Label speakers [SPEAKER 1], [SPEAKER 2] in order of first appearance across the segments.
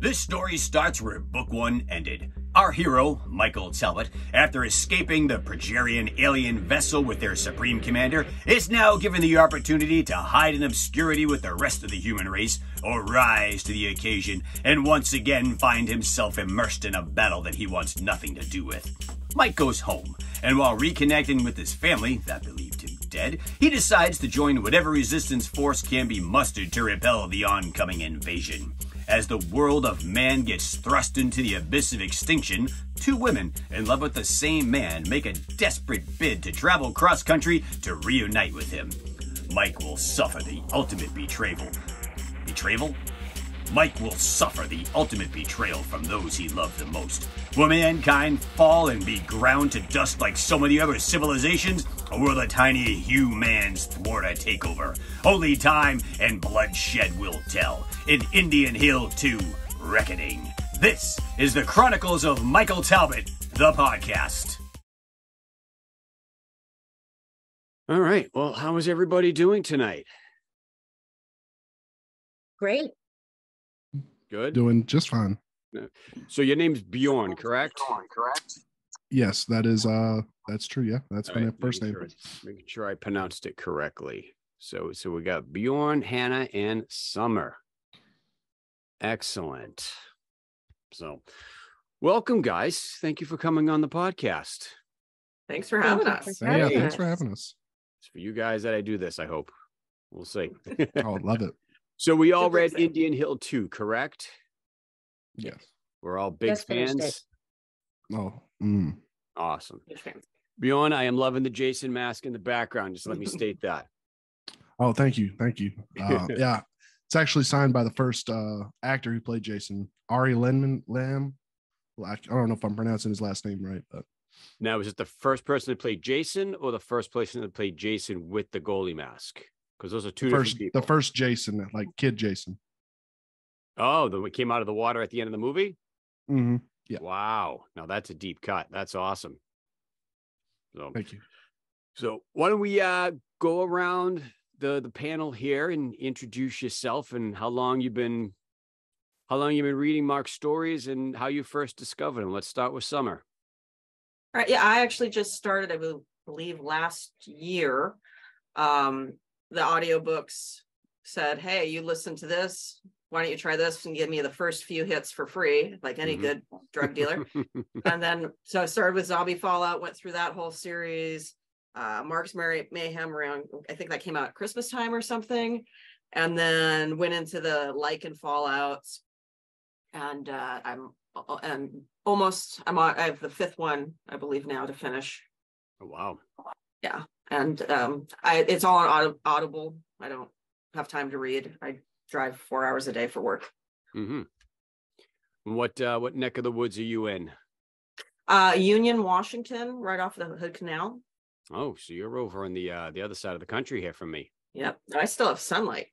[SPEAKER 1] This story starts where book one ended. Our hero, Michael Talbot, after escaping the Progerian alien vessel with their supreme commander, is now given the opportunity to hide in obscurity with the rest of the human race, or rise to the occasion and once again find himself immersed in a battle that he wants nothing to do with. Mike goes home, and while reconnecting with his family that believed him dead, he decides to join whatever resistance force can be mustered to repel the oncoming invasion. As the world of man gets thrust into the abyss of extinction, two women in love with the same man make a desperate bid to travel cross country to reunite with him. Mike will suffer the ultimate betrayal. Betrayal? Mike will suffer the ultimate betrayal from those he loved the most. Will mankind fall and be ground to dust like so many other civilizations? Or will the tiny humans thwart a takeover? Only time and bloodshed will tell. In Indian Hill 2 Reckoning. This is the Chronicles of Michael Talbot, the podcast.
[SPEAKER 2] All right. Well, how is everybody doing tonight?
[SPEAKER 3] Great.
[SPEAKER 2] Good.
[SPEAKER 4] Doing just fine.
[SPEAKER 2] So your name's Bjorn, correct? Bjorn, correct.
[SPEAKER 4] Yes, that is uh that's true. Yeah, that's
[SPEAKER 2] All
[SPEAKER 4] my
[SPEAKER 2] right,
[SPEAKER 4] first
[SPEAKER 2] making
[SPEAKER 4] name.
[SPEAKER 2] Sure, making sure I pronounced it correctly. So so we got Bjorn, Hannah, and Summer. Excellent. So welcome, guys. Thank you for coming on the podcast.
[SPEAKER 5] Thanks for having
[SPEAKER 3] you
[SPEAKER 5] us.
[SPEAKER 3] for
[SPEAKER 4] Yeah,
[SPEAKER 3] having
[SPEAKER 4] thanks for having us.
[SPEAKER 2] It's for you guys that I do this, I hope. We'll see.
[SPEAKER 4] i oh, love it.
[SPEAKER 2] so we all read
[SPEAKER 5] excited.
[SPEAKER 2] Indian Hill 2, correct?
[SPEAKER 4] Yes.
[SPEAKER 2] We're all big
[SPEAKER 3] Just
[SPEAKER 2] fans.
[SPEAKER 4] Oh, mm.
[SPEAKER 2] Awesome.
[SPEAKER 5] Huge.
[SPEAKER 2] Bjorn, I am loving the Jason mask in the background. Just let me state that.
[SPEAKER 4] oh, thank you, thank you. Uh, yeah, it's actually signed by the first uh actor who played Jason, Ari Lehman Lamb. I, I don't know if I'm pronouncing his last name right, but
[SPEAKER 2] Now, is it the first person to play Jason or the first person to play Jason with the goalie mask? Because those are two
[SPEAKER 4] first
[SPEAKER 2] different people.
[SPEAKER 4] the first Jason, like kid Jason.
[SPEAKER 2] Oh, the one came out of the water at the end of the movie.
[SPEAKER 4] hmm Yeah.
[SPEAKER 2] Wow. Now that's a deep cut. That's awesome. So,
[SPEAKER 4] Thank you.
[SPEAKER 2] so why don't we uh go around the the panel here and introduce yourself and how long you've been how long you've been reading Mark's stories and how you first discovered them. Let's start with Summer.
[SPEAKER 5] All right. Yeah, I actually just started, I believe, last year. Um, the audiobooks said, Hey, you listen to this. Why don't you try this and give me the first few hits for free, like any
[SPEAKER 2] Mhm.
[SPEAKER 5] good drug dealer? and then so I started with Zombie Fallout, went through that whole series. Uh, Mark's Mary Mayhem around, I think that came out at Christmas time or something, and then went into the Lycan Fallouts. And uh, I'm uh, and almost I'm on. I have the fifth one, I believe, now to finish.
[SPEAKER 2] Oh, wow.
[SPEAKER 5] And um, I it's all on Audible. I don't have time to read. I drive four hours a day for work.
[SPEAKER 2] hmm What uh, what neck of the woods are you in?
[SPEAKER 5] Uh, Union, Washington, right off the Hood Canal.
[SPEAKER 2] Oh, so you're over on the uh, the other side of the country here from me.
[SPEAKER 5] Yep, I still have sunlight.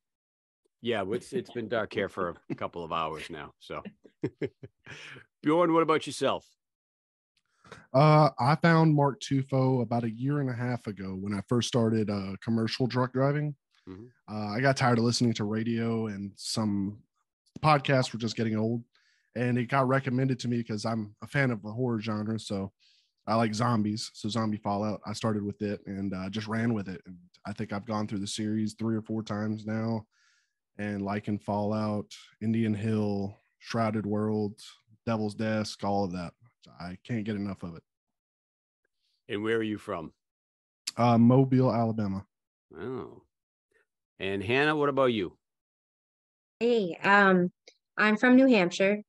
[SPEAKER 2] Yeah, it's it's been dark here for a couple of hours now. So, Bjorn, what about yourself?
[SPEAKER 4] Uh, I found Mark Tufo about a year and a half ago when I first started uh, commercial truck driving.
[SPEAKER 2] Mhm.
[SPEAKER 4] Uh, I got tired of listening to radio and some podcasts were just getting old, and it got recommended to me because I'm a fan of the horror genre. So I like zombies. So Zombie Fallout, I started with it and uh, just ran with it. And I think I've gone through the series three or four times now, and Lycan Fallout, Indian Hill, Shrouded World, Devil's Desk, all of that. I can't get enough of it.
[SPEAKER 2] And where are you from?
[SPEAKER 4] Uh, Mobile, Alabama.
[SPEAKER 2] Oh, and Hannah, what about you?
[SPEAKER 3] Hey, um, I'm from New Hampshire,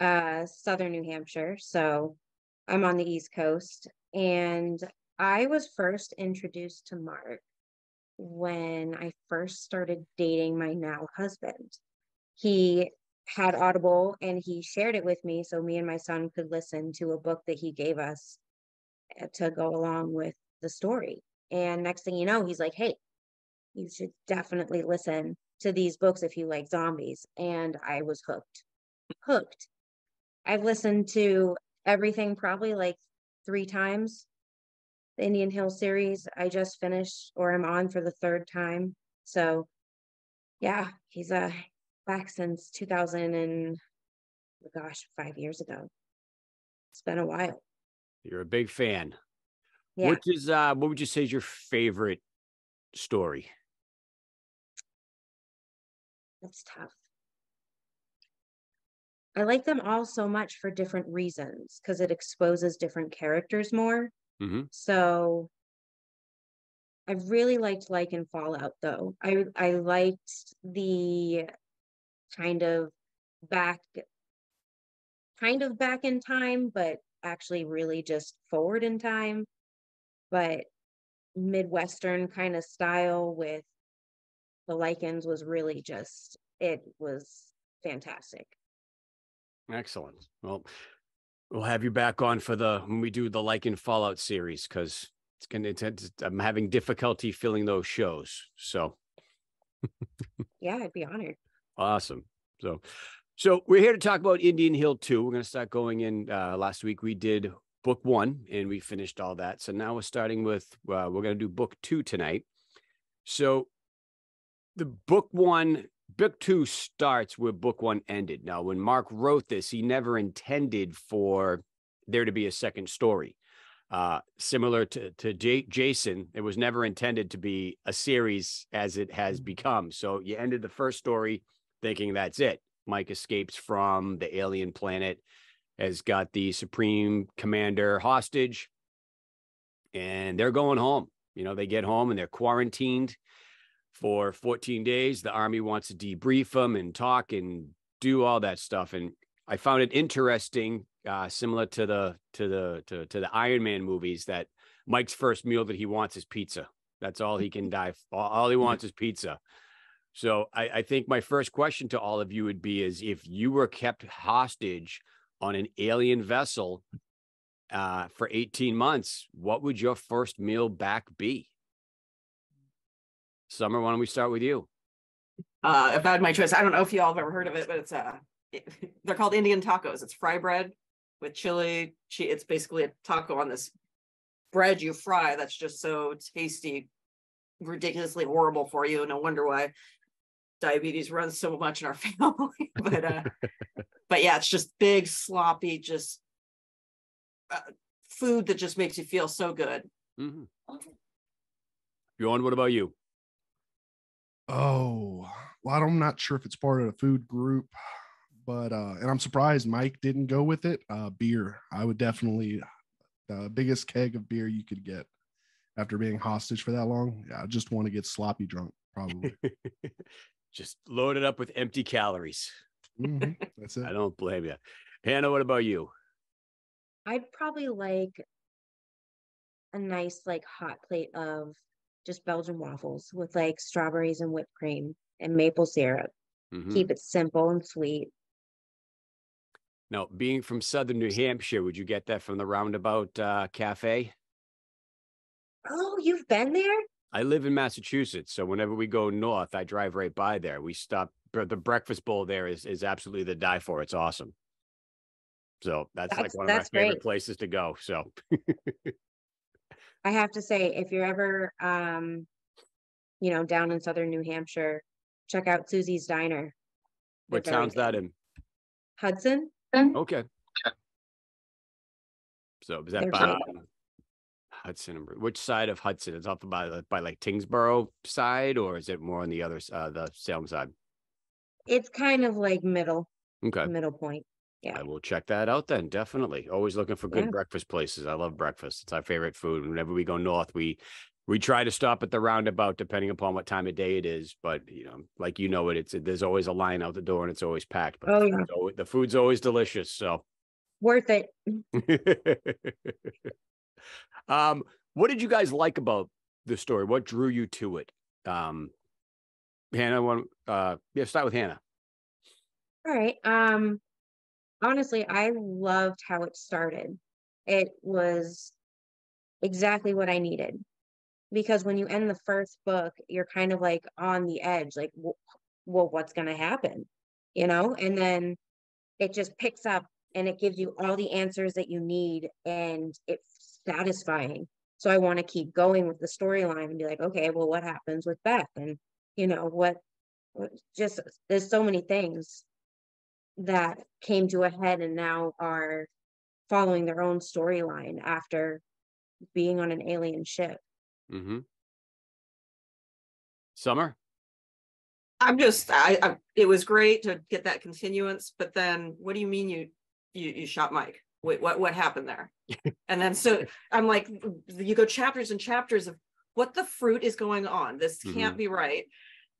[SPEAKER 3] uh, southern New Hampshire, so I'm on the East Coast, and I was first introduced to Mark when I first started dating my now husband. He had Audible and he shared it with me so me and my son could listen to a book that he gave us uh, to go along with the story. And next thing you know, he's like, "Hey, you should definitely listen to these books if you like zombies. And I was hooked. Hooked. I've listened to everything probably like three times. The Indian Hill series, I just finished or I'm on for the third time. So yeah, he's uh back since 2000 and gosh, five years ago. It's been a while.
[SPEAKER 2] You're a big fan.
[SPEAKER 3] Yeah.
[SPEAKER 2] Which is uh what would you say is your favorite story?
[SPEAKER 3] That's tough. I like them all so much for different reasons because it exposes different characters more.
[SPEAKER 2] Mhm.
[SPEAKER 3] So I really liked Lycan Fallout though. I I liked the kind of back kind of back in time, but actually really just forward in time. But Midwestern kind of style with the Lycans was really just it was fantastic.
[SPEAKER 2] Excellent. Well, we'll have you back on for the when we do the Lycan Fallout series because it's gonna. It's, it's, I'm having difficulty filling those shows. So
[SPEAKER 3] Yeah, I'd be honored.
[SPEAKER 2] Awesome. So, so we're here to talk about Indian Hill two. We're gonna start going in. Uh, last week we did book one and we finished all that. So now we're starting with. Uh, we're gonna do book two tonight. So, the book one book two starts where book one ended. Now, when Mark wrote this, he never intended for there to be a second story. Uh, similar to to J- Jason, it was never intended to be a series as it has become. So you ended the first story thinking that's it. Mike escapes from the alien planet, has got the Supreme Commander hostage, and they're going home. You know, they get home and they're quarantined for 14 days. The army wants to debrief them and talk and do all that stuff. And I found it interesting, uh, similar to the to the to, to the Iron Man movies, that Mike's first meal that he wants is pizza. That's all he can die. All, all he wants is pizza. So I, I think my first question to all of you would be: is if you were kept hostage on an alien vessel uh, for 18 months, what would your first meal back be? Summer, why don't we start with you?
[SPEAKER 5] Uh, if I had my choice, I don't know if you all have ever heard of it, but it's uh, it, they're called Indian tacos. It's fry bread with chili. It's basically a taco on this bread you fry. That's just so tasty, ridiculously horrible for you. No wonder why diabetes runs so much in our family. but uh, but yeah, it's just big, sloppy, just uh, food that just makes you feel so good.
[SPEAKER 2] Mhm. Bjorn, what about you?
[SPEAKER 4] Oh, well, I'm not sure if it's part of the food group, but uh, and I'm surprised Mike didn't go with it. Uh, beer, I would definitely the biggest keg of beer you could get after being hostage for that long. Yeah, I just want to get sloppy drunk, probably.
[SPEAKER 2] Just load it up with empty calories.
[SPEAKER 4] Mhm, That's it.
[SPEAKER 2] I don't blame you. Hannah, what about you?
[SPEAKER 3] I'd probably like a nice like hot plate of just Belgian waffles with like strawberries and whipped cream and maple syrup.
[SPEAKER 2] Mhm.
[SPEAKER 3] Keep it simple and sweet.
[SPEAKER 2] Now, being from southern New Hampshire, would you get that from the Roundabout uh, Cafe?
[SPEAKER 3] Oh, you've been there?
[SPEAKER 2] I live in Massachusetts, so whenever we go north, I drive right by there. We stop. bre- The breakfast bowl there is is absolutely the die for. It's awesome. So that's, like
[SPEAKER 3] That's-
[SPEAKER 2] one of my
[SPEAKER 3] that's
[SPEAKER 2] favorite
[SPEAKER 3] great.
[SPEAKER 2] places to go. So
[SPEAKER 3] I have to say, if you're ever um, you know, down in southern New Hampshire, check out Susie's Diner.
[SPEAKER 2] What town's that in?
[SPEAKER 3] Hudson.
[SPEAKER 2] Okay. So is that
[SPEAKER 3] They're
[SPEAKER 2] by
[SPEAKER 3] great.
[SPEAKER 2] Hudson? and Which side of Hudson? Is off by the- by like Tyngsboro side, or is it more on the other uh, the Salem side?
[SPEAKER 3] It's kind of like middle,
[SPEAKER 2] Okay.
[SPEAKER 3] middle point. Yeah.
[SPEAKER 2] I will check that out then. Definitely. Always looking for good
[SPEAKER 3] Yeah.
[SPEAKER 2] breakfast places. I love breakfast. It's our favorite food. Whenever we go north, we we try to stop at the roundabout depending upon what time of day it is. But you know, like you know it, it's there's always a line out the door and it's always packed. But
[SPEAKER 3] Oh,
[SPEAKER 2] the,
[SPEAKER 3] yeah.
[SPEAKER 2] always, the food's always delicious. So
[SPEAKER 3] Worth it.
[SPEAKER 2] um, what did you guys like about the story? What drew you to it? Um Hannah, one uh yeah, start with Hannah.
[SPEAKER 3] All right. Um, honestly, I loved how it started. It was exactly what I needed. Because when you end the first book, you're kind of like on the edge, like, "Wh- well, what's going to happen? You know? And then it just picks up and it gives you all the answers that you need and it's satisfying. So I want to keep going with the storyline and be like, okay, well, what happens with Beth? And, you know, what, what just, there's so many things that came to a head and now are following their own storyline after being on an alien ship.
[SPEAKER 2] Mm-hmm. Summer.
[SPEAKER 5] I'm just, I, I, it was great to get that continuance, but then what do you mean you, you, you shot Mike? Wait, what, what happened there? and then so I'm like, you go chapters and chapters of what the fruit is going on. This can't
[SPEAKER 2] Mhm.
[SPEAKER 5] be right,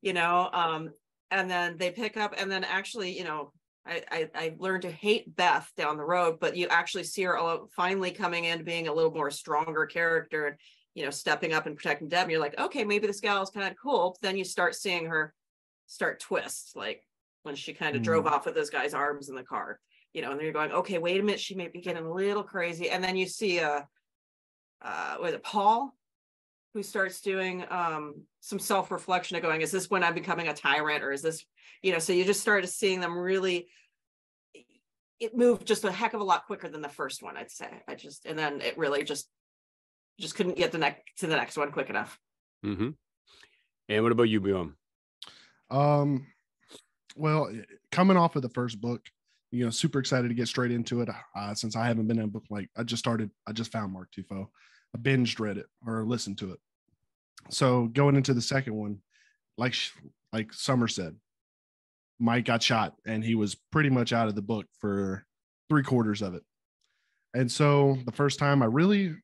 [SPEAKER 5] you know. Um, and then they pick up, and then actually, you know, I, I I learned to hate Beth down the road, but you actually see her all, finally coming in being a little more stronger character and you know stepping up and protecting Deb. And you're like, okay, maybe this gal is kind of cool. But then you start seeing her start twist, like when she kind of drove off with those guys' arms in the car, you know, and then you're going, okay, wait a minute, she may be getting a little crazy. And then you see uh uh was it Paul who starts doing um some self-reflection of going, is this when I'm becoming a tyrant or is this, you know, so you just started seeing them really it moved just a heck of a lot quicker than the first one, I'd say. I just and then it really just just couldn't get the next to the next one quick enough.
[SPEAKER 2] Mm-hmm. And what about you, Bjorn?
[SPEAKER 4] Um, well, coming off of the first book, you know, super excited to get straight into it. Uh, since I haven't been in a book like I just started, I just found Mark Tufo. I binged read it or listened to it. So going into the second one, like like Summer said, Mike got shot and he was pretty much out of the book for three quarters of it. And so the first time I really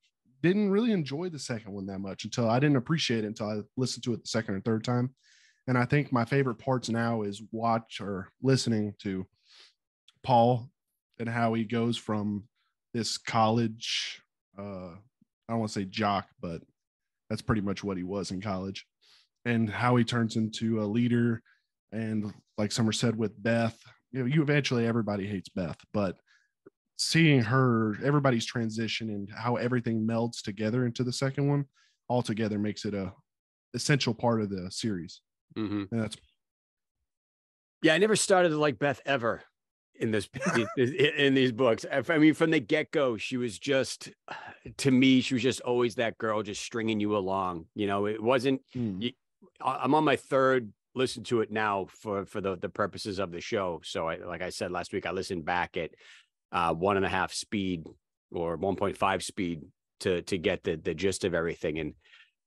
[SPEAKER 4] didn't really enjoy the second one that much until I didn't appreciate it until I listened to it the second or third time. And I think my favorite parts now is watch or listening to Paul and how he goes from this college, uh, I don't want to say jock, but that's pretty much what he was in college, and how he turns into a leader. And like Summer said with Beth, you know, you eventually everybody hates Beth, but seeing her, everybody's transition and how everything melds together into the second one all together makes it a essential part of the series.
[SPEAKER 2] Mm-hmm.
[SPEAKER 4] And that's
[SPEAKER 2] Yeah, I never started to like Beth ever in this in, these books. I mean, from the get go, she was just to me, she was just always that girl, just stringing you along. You know, it wasn't. I- I'm on my third listen to it now for for the the purposes of the show. So, I like I said last week, I listened back at uh, one and a half speed or 1.5 speed to to get the the gist of everything. And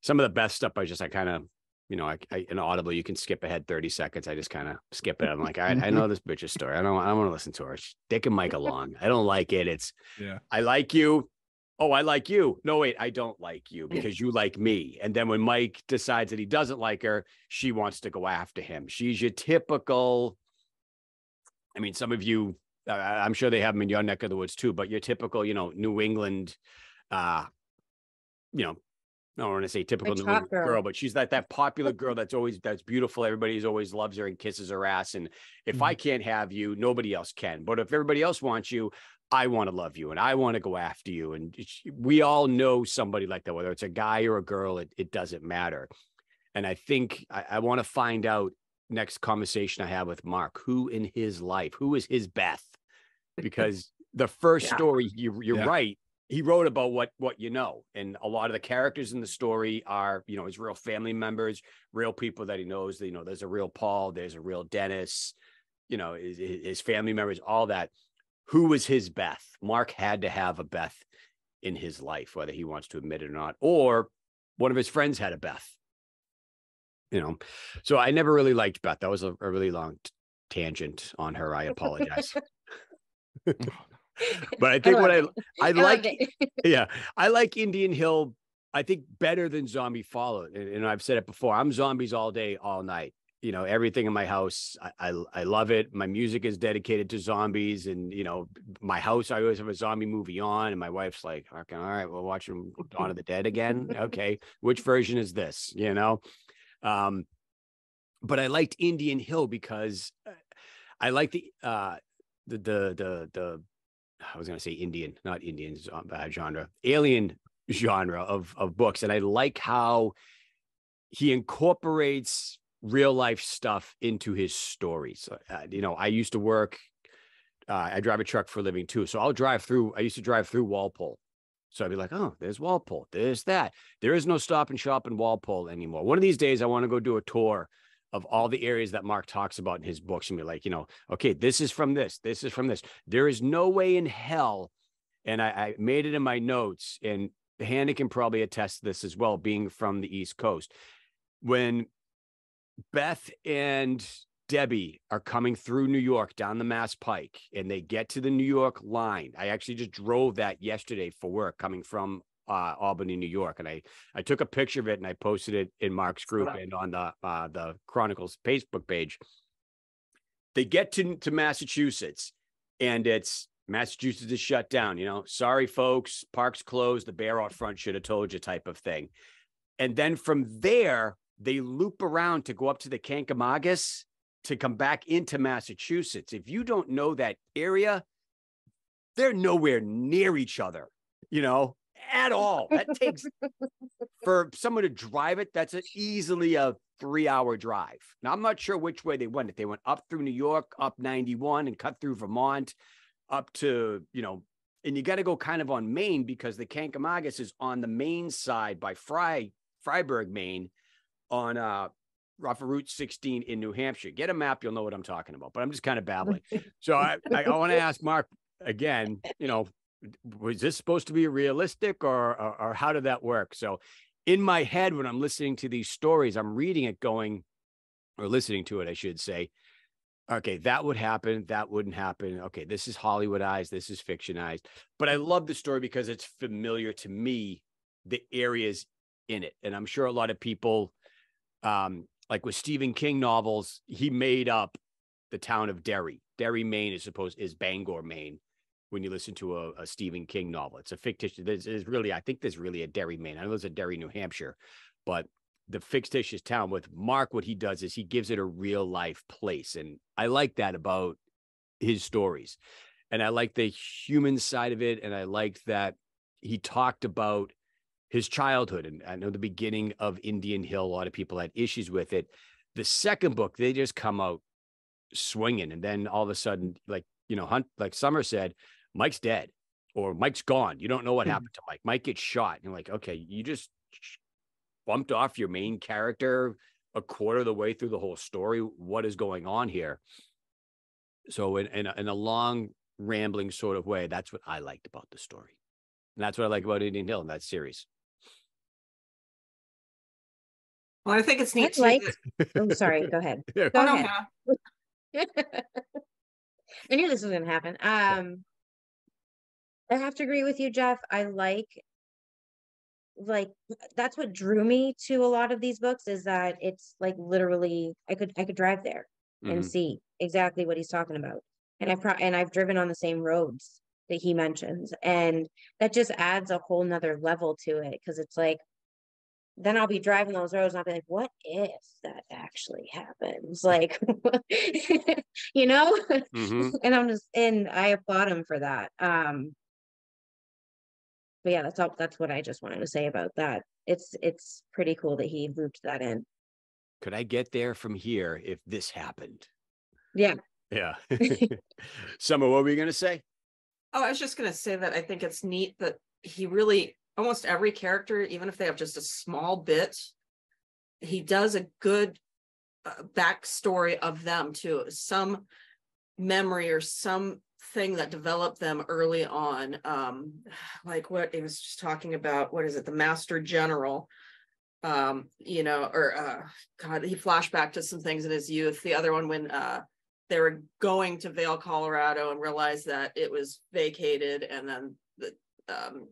[SPEAKER 2] some of the best stuff, I just I kind of you know, I, I in Audible, you can skip ahead 30 seconds. I just kind of skip it. I'm like, I, I know this bitch's story. I don't, I don't want to listen to her. She's dicking Mike along. I don't like it. It's,
[SPEAKER 4] Yeah.
[SPEAKER 2] I like you. Oh, I like you. No, wait, I don't like you because you like me. And then when Mike decides that he doesn't like her, she wants to go after him. She's your typical, I mean, some of you, uh, I'm sure they have them in your neck of the woods too, but your typical, you know, New England, uh, you know, I don't want to say typical New England girl.
[SPEAKER 3] girl.
[SPEAKER 2] but she's that that popular girl that's always that's beautiful. Everybody's always loves her and kisses her ass. And if I mm-hmm. can't have you, nobody else can. But if everybody else wants you, I want to love you and I want to go after you. And we all know somebody like that, whether it's a guy or a girl, it, it doesn't matter. And I think I, I want to find out next conversation I have with Mark, who in his life, who is his Beth? Because the first
[SPEAKER 5] Yeah.
[SPEAKER 2] story, you, you're
[SPEAKER 4] Yeah.
[SPEAKER 2] right. He wrote about what what you know, and a lot of the characters in the story are, you know, his real family members, real people that he knows. You know, there's a real Paul, there's a real Dennis, you know, his, his family members, all that. Who was his Beth? Mark had to have a Beth in his life, whether he wants to admit it or not, or one of his friends had a Beth. You know, so I never really liked Beth. That was a, a really long t- tangent on her. I apologize. but I think what I
[SPEAKER 3] loved
[SPEAKER 2] I like yeah, I like Indian Hill. I think better than Zombie Fallout, and, and I've said it before. I'm zombies all day, all night. You know, everything in my house, I, I I love it. My music is dedicated to zombies, and you know, my house, I always have a zombie movie on, and my wife's like, "Okay, all right, we're watching Dawn of the Dead again. Okay, which version is this?" You know, um, but I liked Indian Hill because uh, I like the uh the the the the I was going to say Indian, not Indian uh, genre, alien genre of of books, and I like how he incorporates real life stuff into his stories. Uh, you know, I used to work. Uh, I drive a truck for a living too, so I'll drive through. I used to drive through Walpole, so I'd be like, "Oh, there's Walpole. There's that. There is no Stop and Shop in Walpole anymore." One of these days, I want to go do a tour of all the areas that Mark talks about in his books and be like, you know, okay, this is from this, this is from this. There is no way in hell, and I, I made it in my notes, and Hannah can probably attest to this as well, being from the East Coast. When Beth and Debbie are coming through New York down the Mass Pike and they get to the New York line. I actually just drove that yesterday for work coming from uh, Albany, New York, and I I took a picture of it and I posted it in Mark's group and on the uh, the Chronicles Facebook page. They get to to Massachusetts, and it's Massachusetts is shut down. You know, sorry folks, parks closed. The bear out front should have told you, type of thing. And then from there, they loop around to go up to the Kancamagus to come back into Massachusetts. If you don't know that area, they're nowhere near each other. You know, at all. That takes for someone to drive it, that's easily a three hour drive. Now, I'm not sure which way they went. If they went up through New York, up 91 and cut through Vermont, up to, you know, and you got to go kind of on Maine because the Kancamagus is on the Maine side by Fry, Fryeburg, Maine, on uh off of Route 16 in New Hampshire. Get a map, you'll know what I'm talking about. But I'm just kind of babbling. So I, I, I want to ask Mark again, you know, was this supposed to be realistic or, or, or how did that work? So in my head, when I'm listening to these stories, I'm reading it going or listening to it, I should say, okay, that would happen. That wouldn't happen. Okay, this is Hollywoodized. This is fictionized. But I love the story because it's familiar to me, the areas in it. And I'm sure a lot of people, um, like with Stephen King novels, he made up the town of Derry. Derry, Maine is supposed is Bangor, Maine when you listen to a, a Stephen King novel. It's a fictitious. This is really, I think there's really a Derry, Maine. I know there's a Derry, New Hampshire, but the fictitious town with Mark, what he does is he gives it a real life place, and I like that about his stories, and I like the human side of it, and I liked that he talked about his childhood, and I know the beginning of Indian Hill. A lot of people had issues with it. The second book, they just come out swinging, and then all of a sudden, like you know, Hunt, like Summer said, Mike's dead or Mike's gone. You don't know what mm-hmm. happened to Mike. Mike gets shot. And you're like, okay, you just bumped off your main character a quarter of the way through the whole story. What is going on here? So in, in, a, in a long rambling sort of way, that's what I liked about the story. And that's what I like about Indian Hill in that series.
[SPEAKER 5] Well, I think it's neat.
[SPEAKER 3] I like. I'm oh, sorry. Go ahead. Go oh, ahead. No, I knew this was going to happen. Um, I have to agree with you, Jeff. I like like that's what drew me to a lot of these books is that it's like literally I could I could drive there and mm-hmm. see exactly what he's talking about. And I've pro- and I've driven on the same roads that he mentions. And that just adds a whole nother level to it because it's like then I'll be driving those roads and I'll be like, what if that actually happens? Like, you know? Mm-hmm. and I'm just, and I applaud him for that. Um, but yeah, that's all, that's what I just wanted to say about that. It's, it's pretty cool that he looped that in.
[SPEAKER 2] Could I get there from here if this happened?
[SPEAKER 3] Yeah.
[SPEAKER 2] Yeah. Summer, what were you going to say?
[SPEAKER 5] Oh, I was just going to say that I think it's neat that he really almost every character, even if they have just a small bit, he does a good uh, backstory of them too. Some memory or some thing that developed them early on. Um, like what he was just talking about, what is it, the Master General? Um, you know, or uh, God, he flashed back to some things in his youth. The other one when uh, they were going to Vail, Colorado, and realized that it was vacated, and then the um,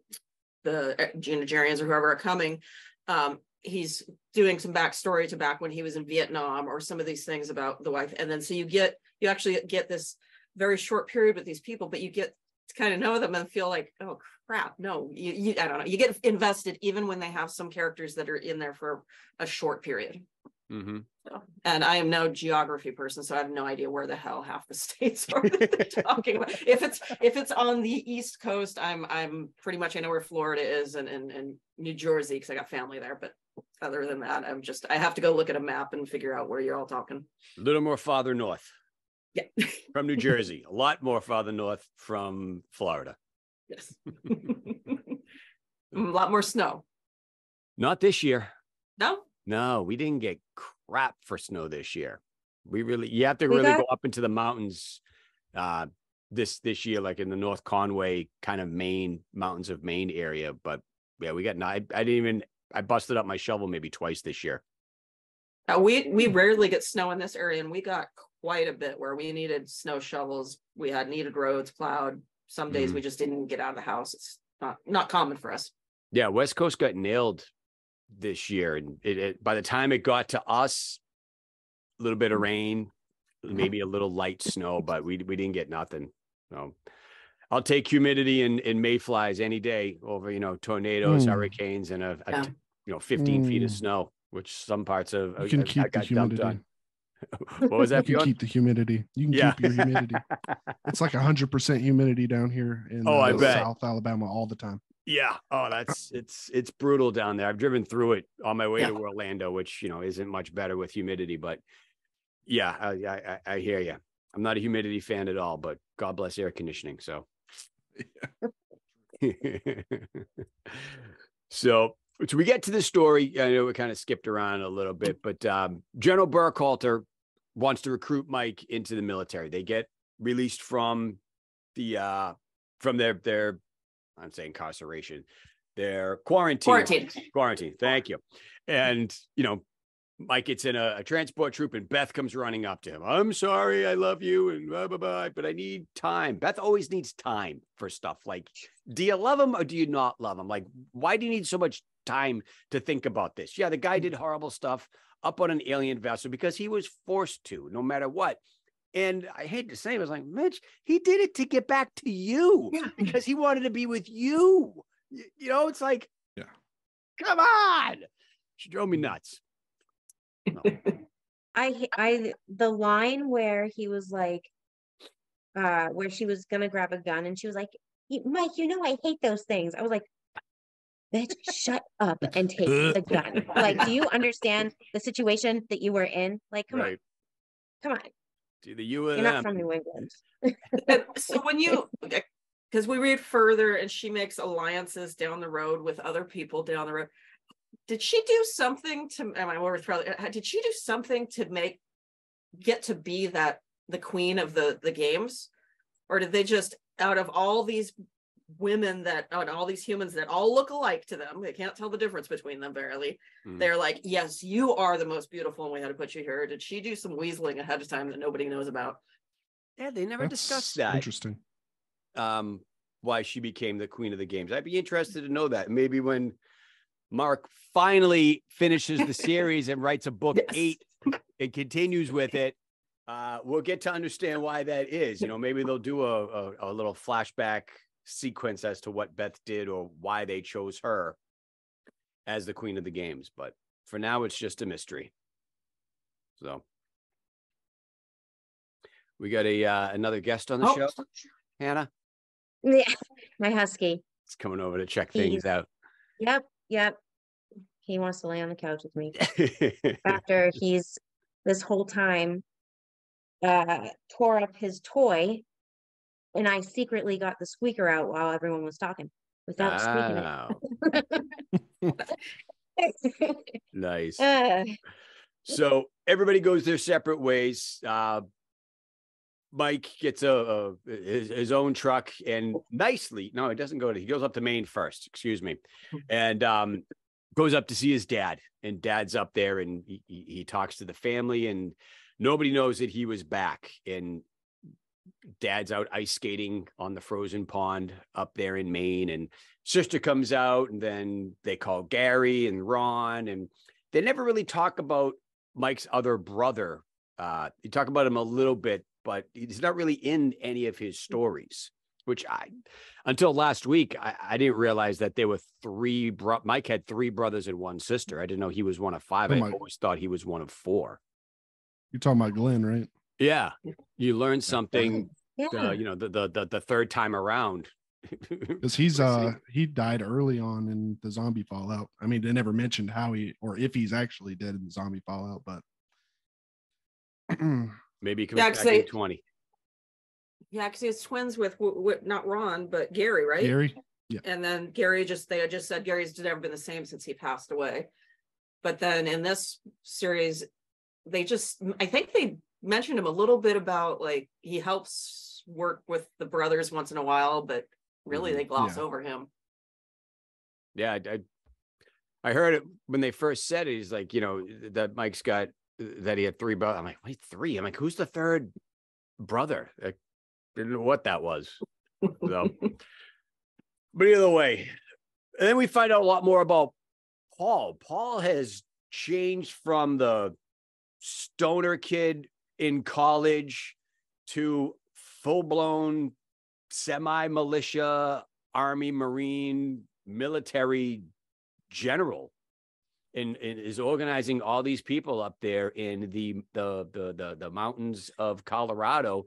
[SPEAKER 5] the uh, or whoever are coming, um, he's doing some backstory to back when he was in Vietnam or some of these things about the wife. And then so you get, you actually get this very short period with these people, but you get to kind of know them and feel like, oh crap, no, you, you I don't know. You get invested even when they have some characters that are in there for a short period. Mm-hmm. So, and I am no geography person, so I have no idea where the hell half the states are talking about. If it's if it's on the East Coast, I'm I'm pretty much I know where Florida is and and, and New Jersey because I got family there. But other than that, I'm just I have to go look at a map and figure out where you're all talking.
[SPEAKER 2] A little more farther north.
[SPEAKER 5] Yeah.
[SPEAKER 2] from New Jersey, a lot more farther north from Florida.
[SPEAKER 5] Yes. a lot more snow.
[SPEAKER 2] Not this year.
[SPEAKER 5] No.
[SPEAKER 2] No, we didn't get crap for snow this year. We really you have to
[SPEAKER 3] We
[SPEAKER 2] really
[SPEAKER 3] got-
[SPEAKER 2] go up into the mountains uh this this year, like in the North Conway kind of Maine mountains of Maine area. But yeah, we got no- I, I didn't even I busted up my shovel maybe twice this year.
[SPEAKER 5] Uh, we, we rarely get snow in this area and we got quite a bit where we needed snow shovels. We had needed roads plowed. Some days
[SPEAKER 2] Mhm.
[SPEAKER 5] we just didn't get out of the house. It's not, not common for us.
[SPEAKER 2] Yeah, West Coast got nailed this year, and it, it by the time it got to us, a little bit of rain, maybe a little light snow, but we we didn't get nothing. So I'll take humidity and, and mayflies any day over you know tornadoes,
[SPEAKER 4] Mm.
[SPEAKER 2] hurricanes, and a, a
[SPEAKER 5] Yeah.
[SPEAKER 2] t- you know 15 feet of
[SPEAKER 4] Mm.
[SPEAKER 2] snow, which some parts of
[SPEAKER 4] You can
[SPEAKER 2] I- I
[SPEAKER 4] keep the
[SPEAKER 2] got dumped on. what was
[SPEAKER 4] You
[SPEAKER 2] that?
[SPEAKER 4] can keep the humidity. You can
[SPEAKER 2] Yeah.
[SPEAKER 4] keep your humidity. It's like hundred percent humidity down here in
[SPEAKER 2] Oh,
[SPEAKER 4] uh. South Alabama all the time.
[SPEAKER 2] Yeah. Oh, that's it's it's brutal down there. I've driven through it on my way
[SPEAKER 5] Yeah.
[SPEAKER 2] to Orlando, which you know isn't much better with humidity, but yeah, I, I I- I hear you. I'm not a humidity fan at all, but God bless air conditioning. So, so so we get to the story. I know we kind of skipped around a little bit, but um, General Burkhalter wants to recruit Mike into the military. They get released from the uh from their their I'm saying incarceration, their quarantine.
[SPEAKER 5] Quarantine.
[SPEAKER 2] Quarantine. Thank you. And you know, Mike gets in a, a transport troop, and Beth comes running up to him. I'm sorry, I love you, and blah blah blah, but I need time. Beth always needs time for stuff. Like, do you love him or do you not love him? Like, why do you need so much time to think about this? Yeah, the guy did horrible stuff up on an alien vessel because he was forced to, no matter what. And I hate to say, it, I was like, Mitch, he did it to get back to you
[SPEAKER 5] Yeah.
[SPEAKER 2] because he wanted to be with you. You know, it's like,
[SPEAKER 4] Yeah.
[SPEAKER 2] come on. She drove me nuts.
[SPEAKER 3] I, I, the line where he was like, uh, where she was gonna grab a gun and she was like, Mike, you know I hate those things. I was like, bitch, shut up and take the gun. Like, do you understand the situation that you were in? Like, come on, come on.
[SPEAKER 2] It's the you or
[SPEAKER 3] You're not from New England.
[SPEAKER 5] Uh, so when you, because we read further and she makes alliances down the road with other people down the road. Did she do something to, am I over probably, uh, did she do something to make, get to be that, the queen of the, the games? Or did they just, out of all these women that, and all these humans that all look alike to them, they can't tell the difference between them barely.
[SPEAKER 2] Mm.
[SPEAKER 5] They're like, yes, you are the most beautiful and we had to put you here. Did she do some weaseling ahead of time that nobody knows about?
[SPEAKER 2] Yeah, they never discussed that.
[SPEAKER 4] Interesting.
[SPEAKER 2] Um, why she became the queen of the games. I'd be interested to know that. Maybe when Mark finally finishes the series and writes a book
[SPEAKER 5] Yes.
[SPEAKER 2] eight and continues with it, uh, we'll get to understand why that is. You know, maybe they'll do a, a, a little flashback sequence as to what Beth did or why they chose her as the queen of the games. But for now, it's just a mystery. So we got a uh, another guest on the
[SPEAKER 5] Oh,
[SPEAKER 2] show, Hannah.
[SPEAKER 3] Yeah, my husky.
[SPEAKER 2] It's coming over to check
[SPEAKER 3] He's-
[SPEAKER 2] things out.
[SPEAKER 3] Yep, yep. He wants to lay on the couch with me after he's this whole time uh tore up his toy and I secretly got the squeaker out while everyone was talking without
[SPEAKER 2] Wow,
[SPEAKER 3] squeaking
[SPEAKER 2] nice.
[SPEAKER 3] Uh,
[SPEAKER 2] So everybody goes their separate ways. Uh, Mike gets a, a his, his own truck and nicely, no, it doesn't go to. He goes up to Maine first. Excuse me, and um, goes up to see his dad. And dad's up there, and he, he, he talks to the family, and nobody knows that he was back. And dad's out ice skating on the frozen pond up there in Maine, and sister comes out, and then they call Gary and Ron, and they never really talk about Mike's other brother. Uh, you talk about him a little bit, but he's not really in any of his stories. Which I, until last week, I, I didn't realize that there were three. Bro- Mike had three brothers and one sister. I didn't know he was one of five.
[SPEAKER 4] Oh
[SPEAKER 2] I always thought he was one of four.
[SPEAKER 4] You're talking about Glenn, right?
[SPEAKER 2] Yeah, you learn something.
[SPEAKER 3] yeah.
[SPEAKER 2] Uh, you know, the, the the the third time around.
[SPEAKER 4] Because he's uh he died early on in the zombie fallout. I mean, they never mentioned how he or if he's actually dead in the zombie fallout, but
[SPEAKER 2] maybe he comes
[SPEAKER 5] Yeah,
[SPEAKER 2] back
[SPEAKER 5] 'cause they-
[SPEAKER 2] in twenty.
[SPEAKER 5] Yeah, because he's twins with, w- w- not Ron, but Gary, right?
[SPEAKER 4] Gary, Yeah.
[SPEAKER 5] And then Gary just, they had just said Gary's never been the same since he passed away. But then in this series, they just I think they mentioned him a little bit about like he helps work with the brothers once in a while, but really
[SPEAKER 2] Mhm.
[SPEAKER 5] they gloss
[SPEAKER 4] Yeah.
[SPEAKER 5] over him.
[SPEAKER 2] Yeah, I, I I heard it when they first said it. He's like, you know, that Mike's got that he had three brothers. I'm like, wait, three? I'm like, who's the third brother? I didn't know what that was. So, but either way, and then we find out a lot more about Paul. Paul has changed from the stoner kid in college to full blown semi militia, army, marine, military general. And, and is organizing all these people up there in the, the the the the mountains of Colorado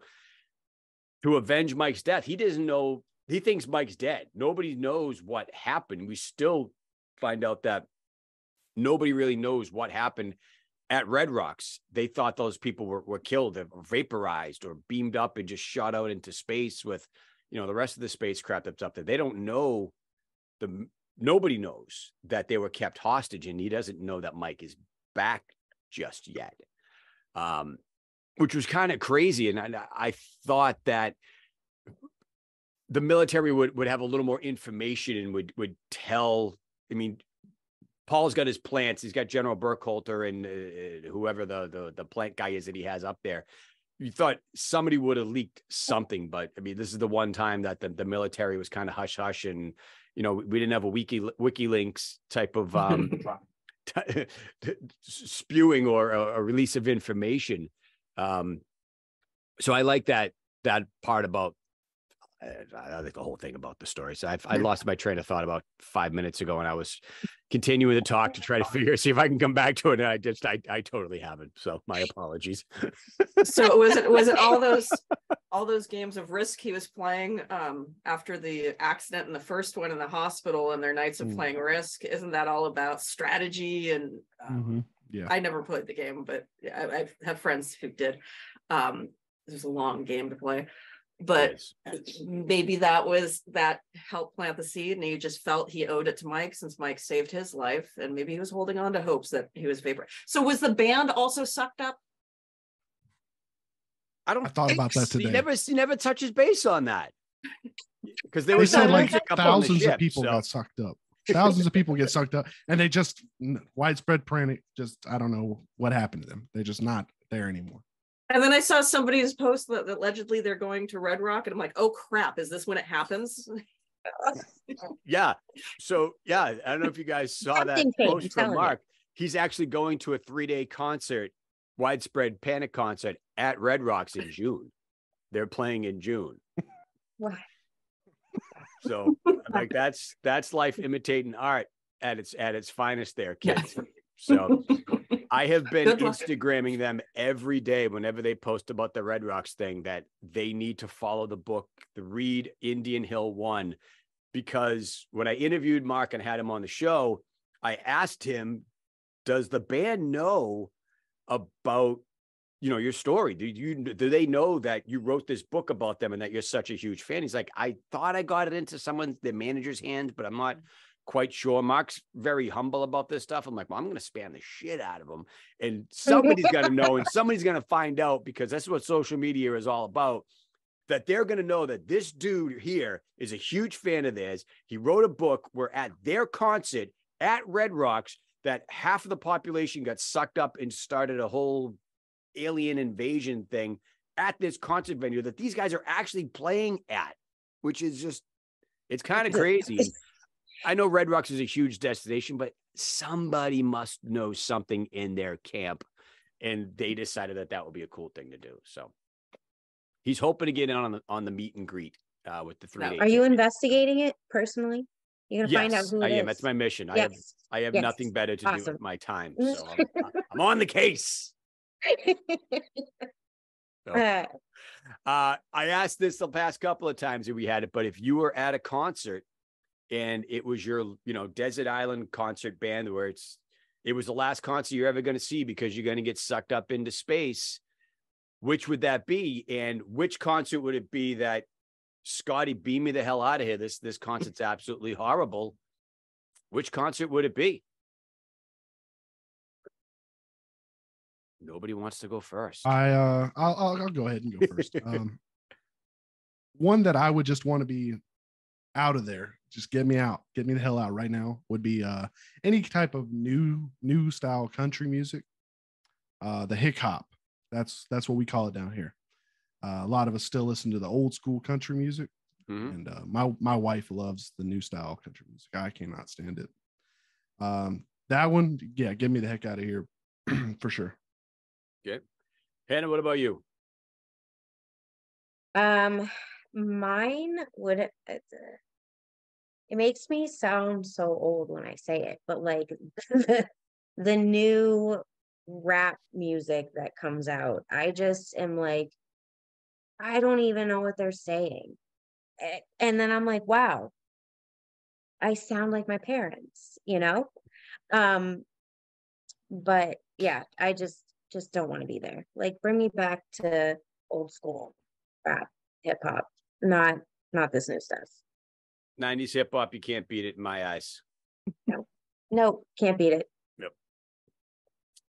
[SPEAKER 2] to avenge Mike's death. He doesn't know. He thinks Mike's dead. Nobody knows what happened. We still find out that nobody really knows what happened at Red Rocks. They thought those people were, were killed or vaporized or beamed up and just shot out into space with, you know, the rest of the spacecraft that's up there. They don't know the nobody knows that they were kept hostage and he doesn't know that Mike is back just yet. Um, which was kind of crazy. And I, I thought that the military would, would have a little more information and would, would tell, I mean, Paul's got his plants. He's got General Burkhalter and uh, whoever the, the the plant guy is that he has up there. You thought somebody would have leaked something, but I mean, this is the one time that the, the military was kind of hush hush, and you know, we didn't have a wiki WikiLeaks type of um, spewing or a, a, release of information. Um, so I like that that part about I think the whole thing about the story. So I've, I lost my train of thought about five minutes ago, and I was continuing to talk to try to figure see if I can come back to it. And I just I I totally haven't. So my apologies.
[SPEAKER 5] so was it was it all those all those games of risk he was playing um after the accident in the first one in the hospital and their nights of
[SPEAKER 4] Mm.
[SPEAKER 5] playing risk? Isn't that all about strategy and um,
[SPEAKER 4] Mhm. Yeah.
[SPEAKER 5] I never played the game, but I, I have friends who did. Um, there's a long game to play, but
[SPEAKER 2] Yes.
[SPEAKER 5] maybe that was that helped plant the seed, and he just felt he owed it to Mike since Mike saved his life, and maybe he was holding on to hopes that he was vapor. So was the band also sucked up?
[SPEAKER 2] I don't.
[SPEAKER 4] I thought about that
[SPEAKER 2] so. He
[SPEAKER 4] today.
[SPEAKER 2] never he never touches base on that because there
[SPEAKER 4] They
[SPEAKER 2] was
[SPEAKER 4] said like
[SPEAKER 2] music up on the
[SPEAKER 4] thousands
[SPEAKER 2] ship,
[SPEAKER 4] of people
[SPEAKER 2] so-
[SPEAKER 4] got sucked up. Thousands of people get sucked up, and they just widespread panic. Just I don't know what happened to them. They're just not there anymore.
[SPEAKER 5] And then I saw somebody's post that, that allegedly they're going to Red Rock, and I'm like, oh crap, is this when it happens?
[SPEAKER 2] Yeah. So yeah, I don't know if you guys saw that
[SPEAKER 3] Tempting fate, I'm
[SPEAKER 2] post from
[SPEAKER 3] telling you.
[SPEAKER 2] Mark. He's actually going to a three day concert, Widespread Panic concert at Red Rocks in June. They're playing in June.
[SPEAKER 3] Wow.
[SPEAKER 2] So like that's that's life imitating art at its at its finest there, kids. So I have been Instagramming them every day whenever they post about the Red Rocks thing that they need to follow the book, the Read Indian Hill One, because when I interviewed Mark and had him on the show, I asked him, "Does the band know about?" You know your story. Do you do they know that you wrote this book about them and that you're such a huge fan? He's like, I thought I got it into someone's their manager's hands, but I'm not mm. Quite sure. Mark's very humble about this stuff. I'm like, well, I'm going to spam the shit out of him, and somebody's going to know, and somebody's going to find out because that's what social media is all about. That they're going to know that this dude here is a huge fan of theirs. He wrote a book. We're at their concert at Red Rocks. That half of the population got sucked up and started a whole alien invasion thing at this concert venue that these guys are actually playing at, which is just it's kind of crazy. I know Red Rocks is a huge destination, but somebody must know something in their camp, and they decided that that would be a cool thing to do. So he's hoping to get in on the on the meet and greet uh, with the three.
[SPEAKER 3] Are you investigating it personally? You're gonna find out
[SPEAKER 2] Yes,
[SPEAKER 3] who
[SPEAKER 2] I am.
[SPEAKER 3] is.
[SPEAKER 2] That's my mission. I have
[SPEAKER 3] Yes.
[SPEAKER 2] I have
[SPEAKER 3] Yes.
[SPEAKER 2] nothing better to do with my time, so I'm, I'm on the case. So-
[SPEAKER 3] Uh,
[SPEAKER 2] Uh, I asked this the past couple of times that we had it, but if you were at a concert and it was your, you know, desert island concert band where it's it was the last concert you're ever going to see because you're going to get sucked up into space, which would that be? And which concert would it be that Scotty beam me the hell out of here? This this concert's absolutely horrible. Which concert would it be? Nobody wants to go first.
[SPEAKER 4] I uh, I'll, I'll I'll go ahead and go first. Um, one that I would just want to be out of there, just get me out, get me the hell out right now. Would be uh any type of new new style country music. Uh, the hick hop. That's that's what we call it down here. Uh, a lot of us still listen to the old school country music,
[SPEAKER 2] Mhm.
[SPEAKER 4] and uh, my my wife loves the new style country music. I cannot stand it. Um, that one, yeah, get me the heck out of here for sure.
[SPEAKER 2] Okay, Hannah, what about you?
[SPEAKER 3] Um, mine would it, makes me sound so old when I say it, but like the, the new rap music that comes out, I just am like, I don't even know what they're saying. And then I'm like, wow, I sound like my parents, you know? Um, but yeah, I just just don't want to be there. Like bring me back to old school rap, hip hop, not not this new stuff.
[SPEAKER 2] 90s hip hop, you can't beat it in my eyes.
[SPEAKER 3] Nope, can't beat it. Yep.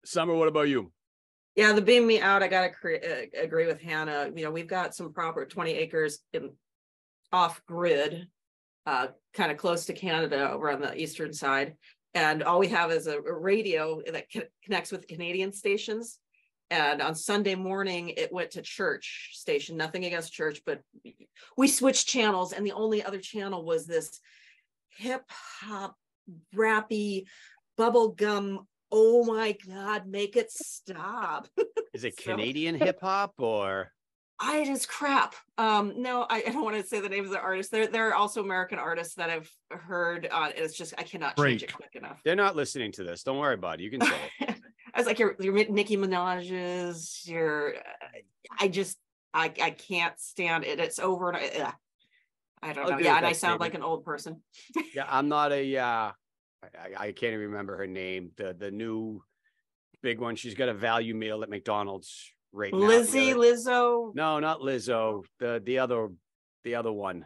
[SPEAKER 2] Summer, what about you?
[SPEAKER 5] Yeah, the beam me out, I gotta cre- uh, agree with Hannah. You know, we've got some proper twenty acres in off grid, uh, kind of close to Canada over on the eastern side. And all we have is a, a radio that co- connects with Canadian stations. And on Sunday morning, it went to church station, nothing against church, but we switched channels and the only other channel was this hip hop, rappy, bubblegum. Oh my God, make it stop.
[SPEAKER 2] Is it
[SPEAKER 5] So-
[SPEAKER 2] Canadian hip hop or
[SPEAKER 5] I it is crap. Um, no, I, I don't want to say the names of the artists. There, there are also American artists that I've heard. Uh, it's just I cannot change it quick enough.
[SPEAKER 2] they're not listening to this? Don't worry about it. You can say it.
[SPEAKER 5] I was like your your Nicki Minaj's, your. uh, I just I I can't stand it. It's over and I, ugh. I don't
[SPEAKER 2] I'll
[SPEAKER 5] know. Yeah, and I sound like an old person.
[SPEAKER 2] Yeah, I'm not a uh I, I- can't even remember her name. The the new big one. She's got a value meal at McDonald's right now.
[SPEAKER 5] Lizzie, Lizzo.
[SPEAKER 2] No, not Lizzo. The the other the other one.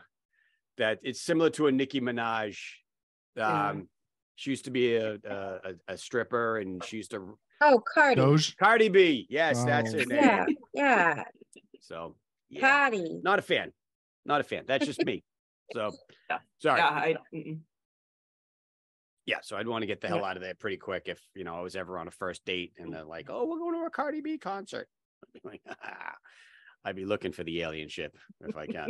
[SPEAKER 2] That it's similar to a Nicki Minaj.
[SPEAKER 5] Yeah.
[SPEAKER 2] Um she used to be a, a a- a stripper and she used to
[SPEAKER 3] Oh, Cardi.
[SPEAKER 4] Doge.
[SPEAKER 2] Cardi B. Yes, that's
[SPEAKER 4] Oh.
[SPEAKER 2] her name.
[SPEAKER 3] Yeah, yeah,
[SPEAKER 2] So yeah,
[SPEAKER 3] Cardi.
[SPEAKER 2] not a fan. Not a fan. That's just me. So
[SPEAKER 5] Yeah.
[SPEAKER 2] sorry.
[SPEAKER 5] Yeah, I,
[SPEAKER 2] yeah, so I'd want to get the hell
[SPEAKER 5] Yeah.
[SPEAKER 2] out of there pretty quick if you know I was ever on a first date and they're like, "Oh, we're going to a Cardi B concert." I'd be like, ah. I'd be looking for the alien ship if I can.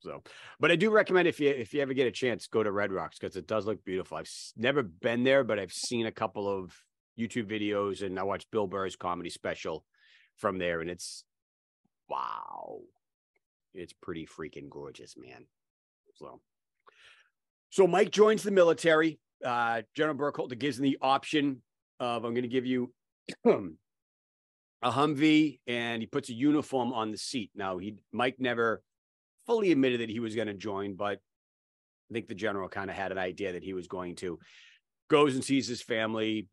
[SPEAKER 2] so, but I do recommend if you if you ever get a chance, go to Red Rocks because it does look beautiful. I've never been there, but I've seen a couple of YouTube videos and I watched Bill Burr's comedy special from there, and it's wow, it's pretty freaking gorgeous, man. So. So Mike joins the military. Uh, General Burkhalter gives him the option of I'm going to give you a Humvee, and he puts a uniform on the seat. Now he Mike never fully admitted that he was going to join, but I think the general kind of had an idea that he was going to. Goes and sees his family,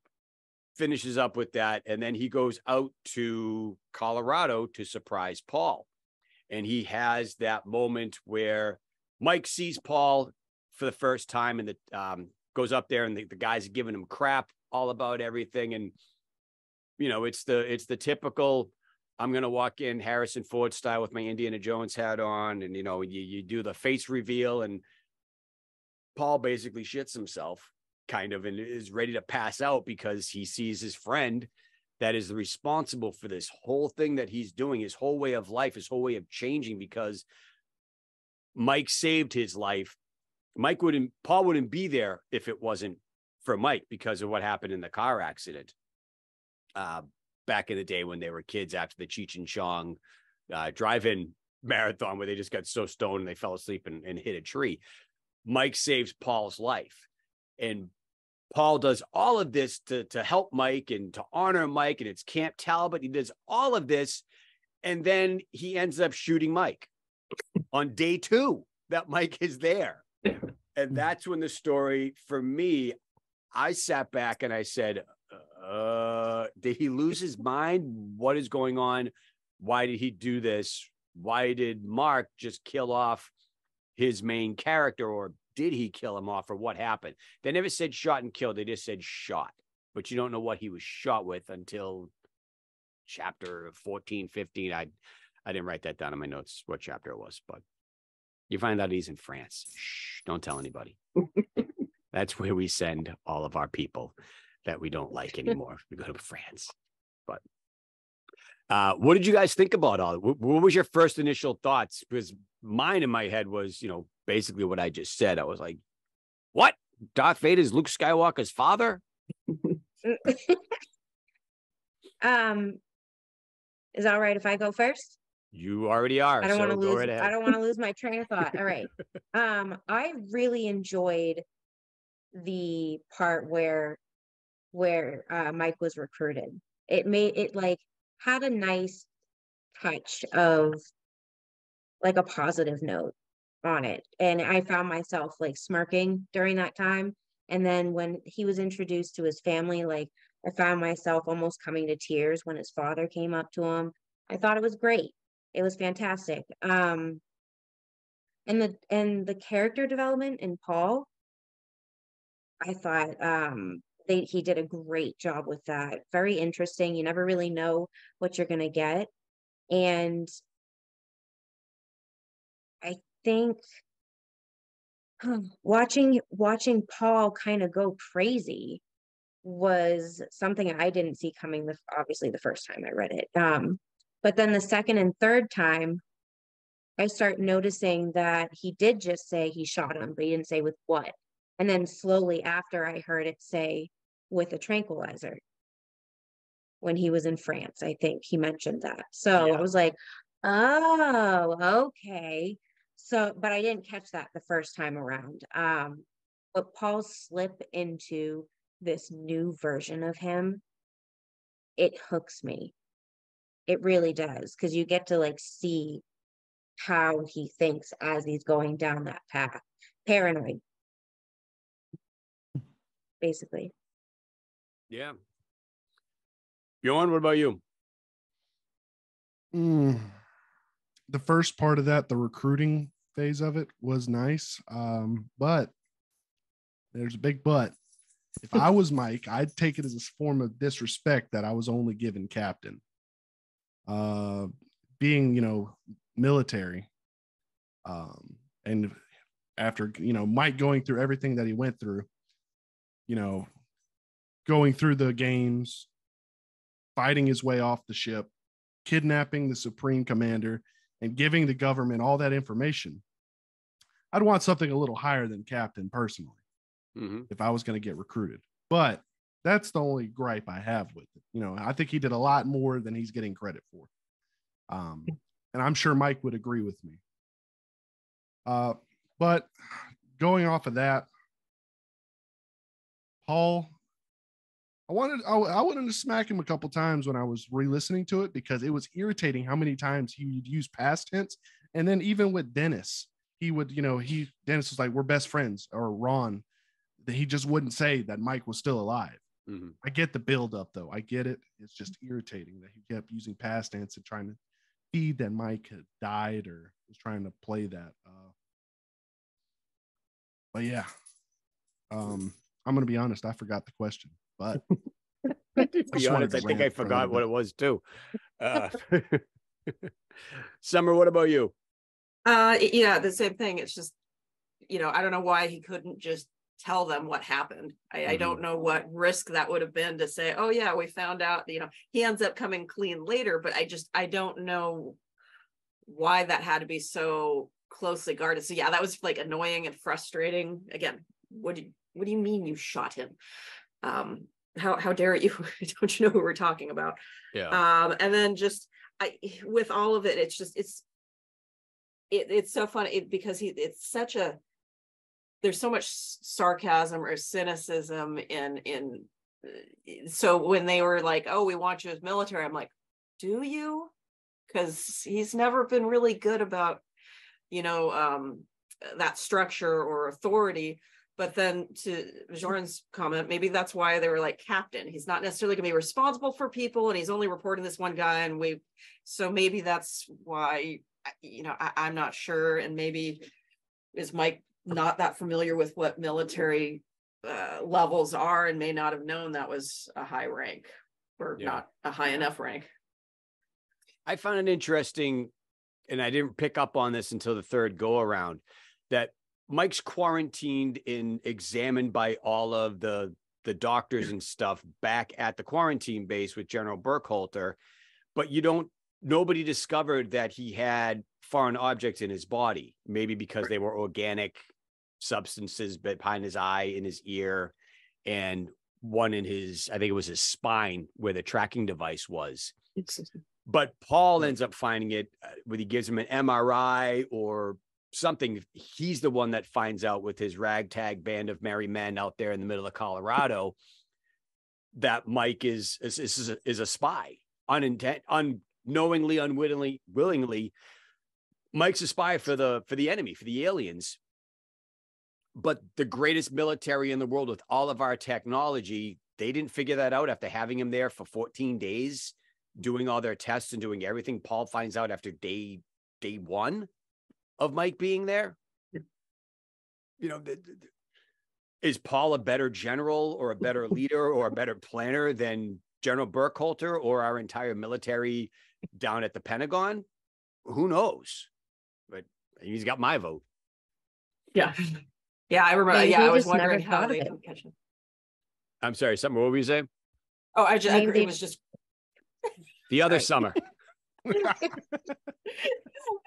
[SPEAKER 2] finishes up with that, and then he goes out to Colorado to surprise Paul. And he has that moment where Mike sees Paul for the first time and the um, goes up there and the, the guys are giving him crap all about everything and you know it's the it's the typical i'm going to walk in harrison ford style with my indiana jones hat on and you know you, you do the face reveal and paul basically shits himself kind of and is ready to pass out because he sees his friend that is responsible for this whole thing that he's doing his whole way of life his whole way of changing because mike saved his life Mike wouldn't, Paul wouldn't be there if it wasn't for Mike because of what happened in the car accident uh, back in the day when they were kids after the Cheech and Chong uh, drive-in marathon where they just got so stoned and they fell asleep and, and hit a tree. Mike saves Paul's life, and Paul does all of this to to help Mike and to honor Mike, and it's Camp Talbot. He does all of this, and then he ends up shooting Mike on day two that Mike is there. And that's when the story for me, I sat back and I said, uh, did he lose his mind? What is going on? Why did he do this? Why did Mark just kill off his main character, or did he kill him off, or what happened? They never said shot and killed, they just said shot, but you don't know what he was shot with until chapter 14, 15. I I didn't write that down in my notes what chapter it was, but you find out he's in France. Shh, don't tell anybody. That's where we send all of our people that we don't like anymore. we go to France. But uh, what did you guys think about all? What, what was your first initial thoughts? Because mine in my head was, you know, basically what I just said. I was like, "What? Darth Vader is Luke Skywalker's father?"
[SPEAKER 3] um, is all right if I go first?
[SPEAKER 2] You already are.
[SPEAKER 3] I don't want to lose.
[SPEAKER 2] right
[SPEAKER 3] I don't want to lose my train of thought. All right. Um, I really enjoyed the part where where uh, Mike was recruited. It made it like had a nice touch of like a positive note on it, and I found myself like smirking during that time. And then when he was introduced to his family, like I found myself almost coming to tears when his father came up to him. I thought it was great. It was fantastic. Um and the and the character development in Paul, I thought um they he did a great job with that. Very interesting. You never really know what you're gonna get. And think watching watching Paul kind of go crazy was something I didn't see coming the obviously the first time I read it. Um, but then the second and third time, I start noticing that he did just say he shot him, but he didn't say with what. And then slowly after I heard it say with a tranquilizer when he was in France, I think he mentioned that. So
[SPEAKER 2] Yeah.
[SPEAKER 3] I was like, oh, okay. So, but I didn't catch that the first time around. Um, but Paul's slip into this new version of him, it hooks me. It really does because you get to like see how he thinks as he's going down that path. Paranoid, basically.
[SPEAKER 2] Yeah. Bjorn, what about you?
[SPEAKER 4] Mm, the first part of that, the recruiting phase of it, was nice. Um, but there's a big but. If I was Mike, I'd take it as a form of disrespect that I was only given captain. Uh, being, you know, military. Um, and after, you know, Mike going through everything that he went through, you know, going through the games, fighting his way off the ship, kidnapping the supreme commander, and giving the government all that information. I'd want something a little higher than captain personally
[SPEAKER 2] hmm
[SPEAKER 4] if I was going to get recruited. But that's the only gripe I have with it. You know, I think he did a lot more than he's getting credit for. Um, and I'm sure Mike would agree with me. Uh, but going off of that, Paul, I wanted I, I wanted to smack him a couple times when I was re-listening to it because it was irritating how many times he would use past tense. And then even with Dennis, he would, you know, he Dennis was like, "We're best friends," or Ron, that he just wouldn't say that Mike was still alive.
[SPEAKER 2] hmm
[SPEAKER 4] I get the build up though. I get it. It's just irritating that he kept using past tense and trying to feed that Mike had died or was trying to play that. Uh, but yeah, um, I'm gonna be honest. I forgot the question, but
[SPEAKER 2] To be honest, I think I
[SPEAKER 4] rant for a
[SPEAKER 2] forgot what it was too. Uh, Summer, what about you?
[SPEAKER 5] Uh, yeah, the same thing. It's just, you know, I don't know why he couldn't just tell them what happened. I, I don't know what risk that would have been to say, oh yeah, we found out, you know, he ends up coming clean later, but I just, I don't know why that had to be so closely guarded. So yeah, that was like annoying and frustrating. Again, what do you, what do you mean you shot him? Um, how, how dare you? don't you know who we're talking about?
[SPEAKER 2] Yeah.
[SPEAKER 5] um and then just i with all of it it's just it's it, it's so funny it, because he it's such a there's so much sarcasm or cynicism in in uh, so when they were like oh we want you as military i'm like do you because he's never been really good about you know um that structure or authority but then to Jordan's comment, maybe that's why they were like captain. He's not necessarily going to be responsible for people, and he's only reporting this one guy. And we, so maybe that's why, you know, I, I'm not sure. And maybe is Mike not that familiar with what military uh, levels are, and may not have known that was a high rank or
[SPEAKER 2] Yeah.
[SPEAKER 5] not a high enough rank.
[SPEAKER 2] I found it interesting, and I didn't pick up on this until the third go around, that Mike's quarantined and examined by all of the the doctors and stuff back at the quarantine base with General Burkhalter, but you don't nobody discovered that he had foreign objects in his body, maybe because they were organic substances behind his eye, in his ear, and one in his, I think it was his spine where the tracking device was. But Paul ends up finding it uh, when he gives him an MRI or something. He's the one that finds out with his ragtag band of merry men out there in the middle of Colorado that Mike is is is a, is a spy, unintent, unknowingly, unwittingly, willingly. Mike's a spy for the for the enemy, for the aliens. But the greatest military in the world with all of our technology, they didn't figure that out after having him there for 14 days, doing all their tests and doing everything. Paul finds out after day day one of Mike being there. You know, the, the, is Paul a better general or a better leader or a better planner than General Burkhalter or our entire military down at the Pentagon? Who knows? But he's got my vote.
[SPEAKER 5] Yeah. Yeah, I remember.
[SPEAKER 3] Maybe
[SPEAKER 5] yeah, I was wondering how
[SPEAKER 3] thought
[SPEAKER 5] they
[SPEAKER 3] of it.
[SPEAKER 5] didn't catch him.
[SPEAKER 2] I'm sorry, something. What were you saying?
[SPEAKER 5] Oh, I just
[SPEAKER 3] Maybe
[SPEAKER 5] it was just
[SPEAKER 2] The other summer.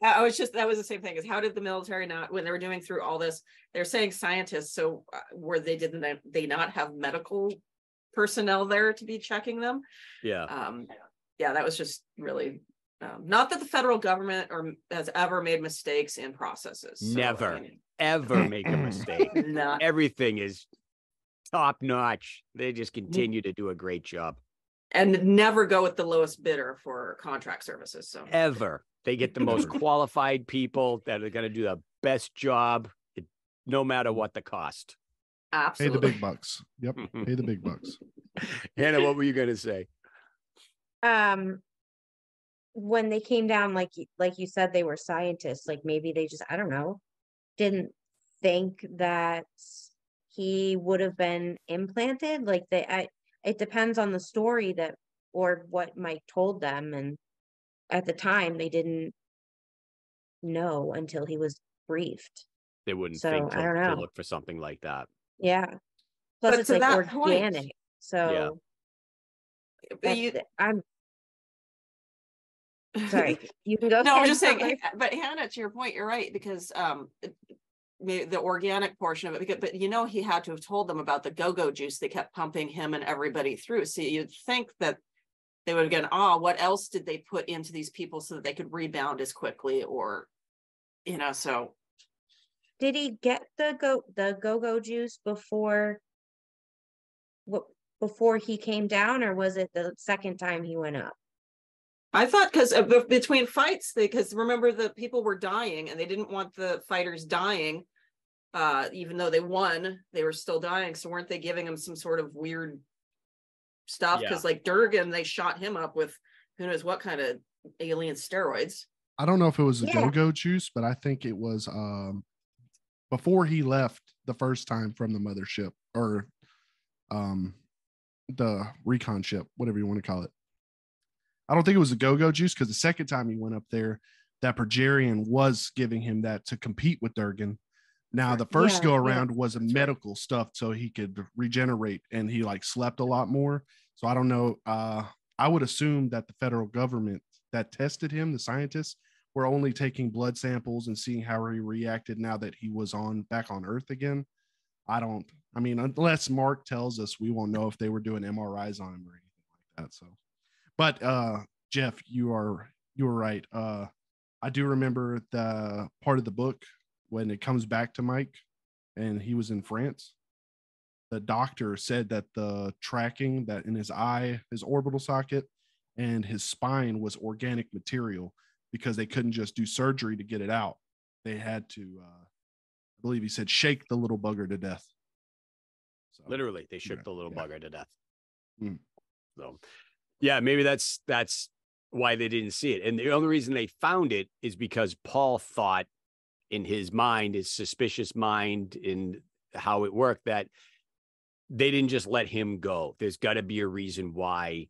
[SPEAKER 5] I was just that was the same thing. Is how did the military not when they were doing through all this? They're saying scientists. So uh, were they didn't they- they not have medical personnel there to be checking them?
[SPEAKER 2] Yeah.
[SPEAKER 5] Um, yeah, that was just really um, not that the federal government or has ever made mistakes in processes. So, I
[SPEAKER 2] Never.
[SPEAKER 5] mean,
[SPEAKER 2] Ever make a mistake.
[SPEAKER 5] not
[SPEAKER 2] Everything is top notch. They just continue to do a great job.
[SPEAKER 5] and never go with the lowest bidder for contract services. So
[SPEAKER 2] Ever. They get the most qualified people that are going to do the best job, no matter what the cost.
[SPEAKER 5] Absolutely.
[SPEAKER 4] Pay the big bucks. Yep. Pay the big bucks.
[SPEAKER 2] Hannah, what were you going to say?
[SPEAKER 3] Um when they came down like like you said they were scientists like maybe they just i don't know didn't think that he would have been implanted like they i it depends on the story that or what mike told them and at the time they didn't know until he was briefed
[SPEAKER 2] They wouldn't
[SPEAKER 3] So,
[SPEAKER 2] think
[SPEAKER 3] I
[SPEAKER 2] to,
[SPEAKER 3] don't know.
[SPEAKER 2] to look for something like that.
[SPEAKER 3] yeah plus
[SPEAKER 5] But
[SPEAKER 3] it's like
[SPEAKER 5] that point-
[SPEAKER 3] organic so
[SPEAKER 5] But you-
[SPEAKER 3] i'm sorry you can go
[SPEAKER 5] No, I'm just saying, eh, but Hannah, to your point, you're right, because um. the organic portion of it, because, but you know, he had to have told them about the go-go juice they kept pumping him and everybody through. So you'd think that. They would have gone, oh, what else did they put into these people so that they could rebound as quickly or? You know, so
[SPEAKER 3] Did he get the go the go-go juice before what before he came down or was it the second time he went up?
[SPEAKER 5] I thought because between fights, they because remember the people were dying and they didn't want the fighters dying. Uh, even though they won, they were still dying. So weren't they giving him some sort of weird stuff?
[SPEAKER 2] Yeah.
[SPEAKER 5] Because like Durgan, they shot him up with who knows what kind of alien steroids.
[SPEAKER 4] I don't know if it was the
[SPEAKER 3] Yeah.
[SPEAKER 4] go-go juice, but I think it was um before he left the first time from the mothership or um the recon ship, whatever you want to call it. I don't think it was the go-go juice because the second time he went up there, that Progerian was giving him that to compete with Durgan. Now the first
[SPEAKER 3] Yeah,
[SPEAKER 4] go
[SPEAKER 3] yeah,
[SPEAKER 4] around was a medical stuff so he could regenerate and he like slept a lot more. So I don't know. Uh I would assume that the federal government that tested him, the scientists, were only taking blood samples and seeing how he reacted now that he was on back on Earth again. I don't. I mean, unless Mark tells us, we won't know if they were doing MRIs on him or anything like that. So, but uh, Jeff, you are you were right. Uh, I do remember the part of the book when it comes back to Mike, and he was in France. The doctor said that the tracking that in his eye, his orbital socket, and his spine was organic material because they couldn't just do surgery to get it out. They had to, uh, I believe he said, shake the little bugger to death. So,
[SPEAKER 2] Literally, they shook the little
[SPEAKER 4] yeah.
[SPEAKER 2] bugger to death.
[SPEAKER 4] Mm.
[SPEAKER 2] So, yeah, maybe that's that's why they didn't see it. And the only reason they found it is because Paul thought in his mind, his suspicious mind, in how it worked, that they didn't just let him go. There's got to be a reason why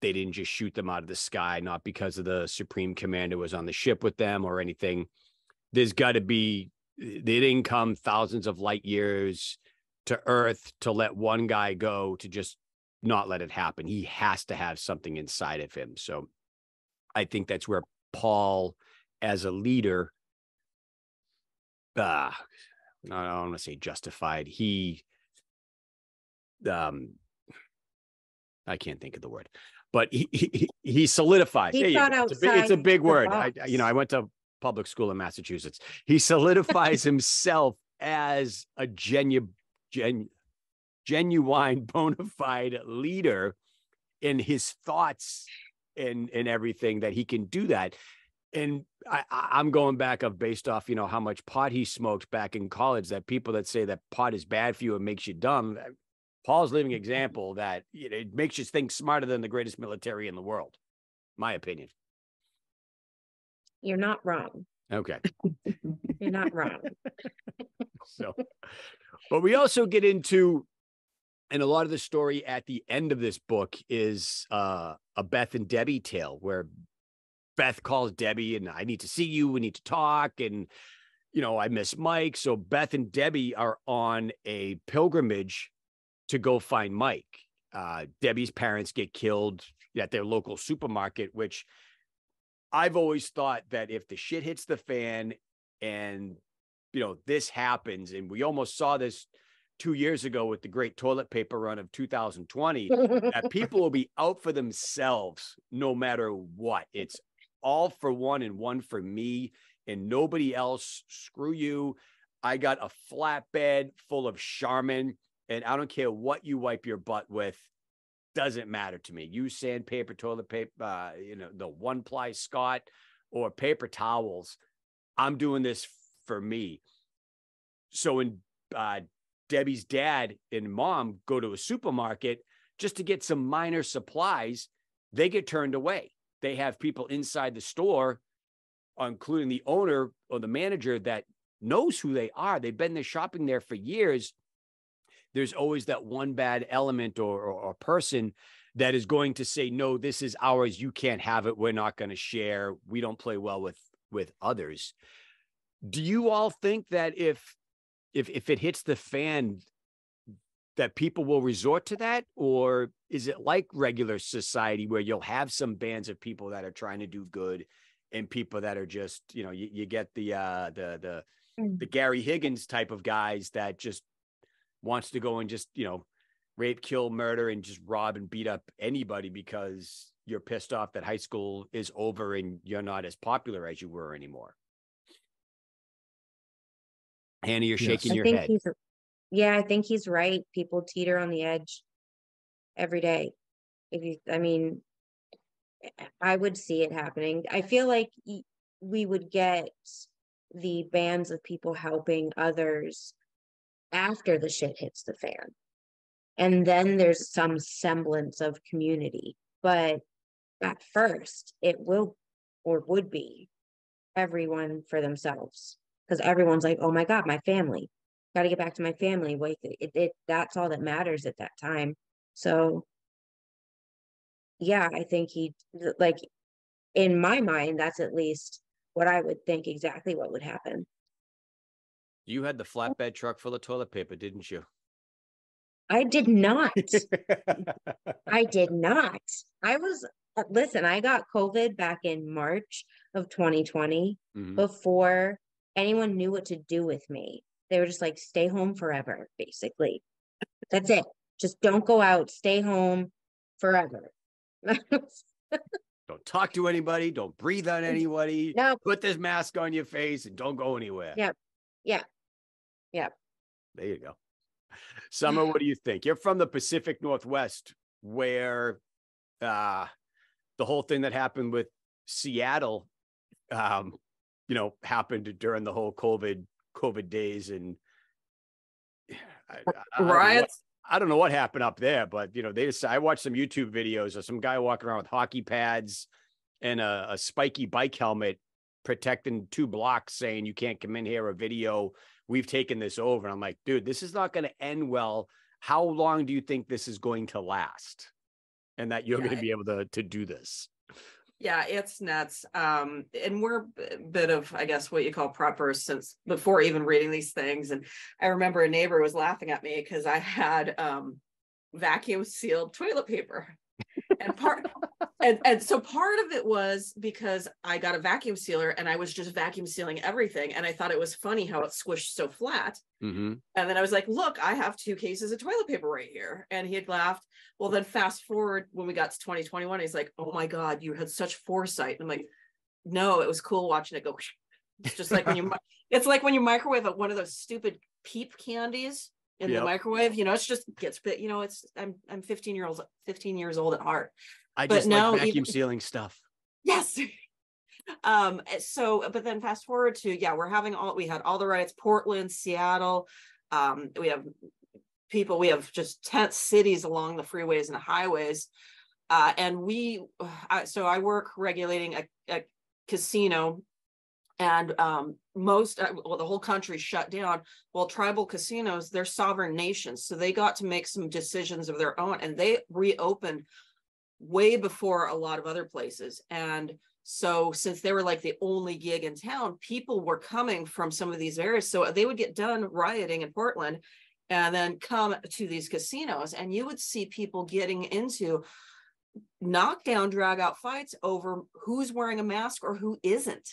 [SPEAKER 2] they didn't just shoot them out of the sky, not because of the supreme commander was on the ship with them or anything. There's got to be they didn't come thousands of light years to Earth to let one guy go to just not let it happen. He has to have something inside of him. So I think that's where Paul, as a leader, uh, I don't want to say justified. He, um, I can't think of the word, but he he, he solidified.
[SPEAKER 3] He thought
[SPEAKER 2] it's, a big, it's a big word. I, you know. I went to public school in Massachusetts. He solidifies himself as a genu, gen, genuine, bona fide leader in his thoughts and and everything that he can do that. And I, I'm going back of based off, you know, how much pot he smoked back in college. That people that say that pot is bad for you and makes you dumb. Paul's living mm-hmm. example that you know, it makes you think smarter than the greatest military in the world. My opinion.
[SPEAKER 3] You're not wrong.
[SPEAKER 2] Okay.
[SPEAKER 3] You're not wrong.
[SPEAKER 2] So, but we also get into, and a lot of the story at the end of this book is uh, a Beth and Debbie tale where Beth calls Debbie and I need to see you. We need to talk. And, you know, I miss Mike. So Beth and Debbie are on a pilgrimage to go find Mike. Uh, Debbie's parents get killed at their local supermarket, which I've always thought that if the shit hits the fan and you know this happens and we almost saw this two years ago with the great toilet paper run of 2020 that people will be out for themselves no matter what. It's all for one and one for me and nobody else. Screw you. I got a flatbed full of charmin and i don't care what you wipe your butt with doesn't matter to me use sandpaper toilet paper uh, you know the one ply scott or paper towels i'm doing this for me. So when uh, Debbie's dad and mom go to a supermarket just to get some minor supplies, they get turned away. They have people inside the store, including the owner or the manager that knows who they are. They've been there shopping there for years. There's always that one bad element or, or, or person that is going to say, "No, this is ours. You can't have it. We're not going to share. We don't play well with with others." do you all think that if if if it hits the fan that people will resort to that or is it like regular society where you'll have some bands of people that are trying to do good and people that are just you know you, you get the uh the the
[SPEAKER 3] Mm.
[SPEAKER 2] the Gary Higgins type of guys that just wants to go and just you know rape kill murder and just rob and beat up anybody because you're pissed off that high school is over and you're not as popular as you were anymore Hannah, you're
[SPEAKER 4] Yes.
[SPEAKER 2] shaking
[SPEAKER 3] I
[SPEAKER 2] your
[SPEAKER 3] think
[SPEAKER 2] head.
[SPEAKER 3] he's yeah, I think he's right. People teeter on the edge every day. If you I mean I would see it happening. I feel like we would get the bands of people helping others after the shit hits the fan. And then there's some semblance of community. But at first, it will or would be everyone for themselves because everyone's like, oh my God, my family. Got to get back to my family. Wait, it, it, that's all that matters at that time. So, yeah, I think he, like, in my mind, that's at least what I would think exactly what would happen.
[SPEAKER 2] You had the flatbed truck full of toilet paper, didn't you?
[SPEAKER 3] I did not. I did not. I was, uh, listen, I got COVID back in March of 2020
[SPEAKER 2] Mhm.
[SPEAKER 3] before anyone knew what to do with me. They were just like, stay home forever, basically. That's it. Just don't go out, stay home forever.
[SPEAKER 2] Don't talk to anybody. Don't breathe on anybody.
[SPEAKER 3] no,
[SPEAKER 2] Put this mask on your face and don't go anywhere.
[SPEAKER 3] Yeah. Yeah. Yeah.
[SPEAKER 2] There you go. Summer, what do you think? You're from the Pacific Northwest, where uh, the whole thing that happened with Seattle, um, you know, happened during the whole COVID COVID days, and I, I- I don't know what-
[SPEAKER 5] Riots.
[SPEAKER 2] I don't know what happened up there, but you know, they just I watched some YouTube videos of some guy walking around with hockey pads and a, a spiky bike helmet protecting two blocks saying you can't come in here a video. We've taken this over. And I'm like, dude, this is not going to end well. How long do you think this is going to last? and that you're
[SPEAKER 5] Yeah,
[SPEAKER 2] going to be able to to do this.
[SPEAKER 5] Yeah, it's nuts. Um, and we're a bit of, I guess, what you call preppers since before even reading these things. And I remember a neighbor was laughing at me because I had um vacuum sealed toilet paper. And part and, and so part of it was because I got a vacuum sealer and I was just vacuum sealing everything. And I thought it was funny how it squished so flat.
[SPEAKER 2] hmm
[SPEAKER 5] And then I was like, look, I have two cases of toilet paper right here. And he had laughed. Well, then fast forward when we got to 2021, he's like, oh my God, you had such foresight. And I'm like, no, it was cool watching it go. It's just like when you, it's like when you microwave one of those stupid peep candies in
[SPEAKER 2] Yep.
[SPEAKER 5] the microwave, you know, it's just gets bit, you know, it's, I'm, I'm 15 year old, 15 years old at heart.
[SPEAKER 2] I
[SPEAKER 5] But
[SPEAKER 2] just
[SPEAKER 5] now
[SPEAKER 2] like vacuum
[SPEAKER 5] even-
[SPEAKER 2] sealing stuff.
[SPEAKER 5] Yes. um eh, so but then fast forward to yeah we're having all we had all the riots portland seattle um we have people we have just tent cities along the freeways and the highways uh and we I, so i work regulating a, a casino and um most uh, well the whole country shut down well tribal casinos they're sovereign nations. So they got to make some decisions of their own and they reopened way before a lot of other places. And so since they were like the only gig in town people were coming from some of these areas. So they would get done rioting in portland and then come to these casinos. And you would see people getting into knockdown drag out fights over who's wearing a mask or who isn't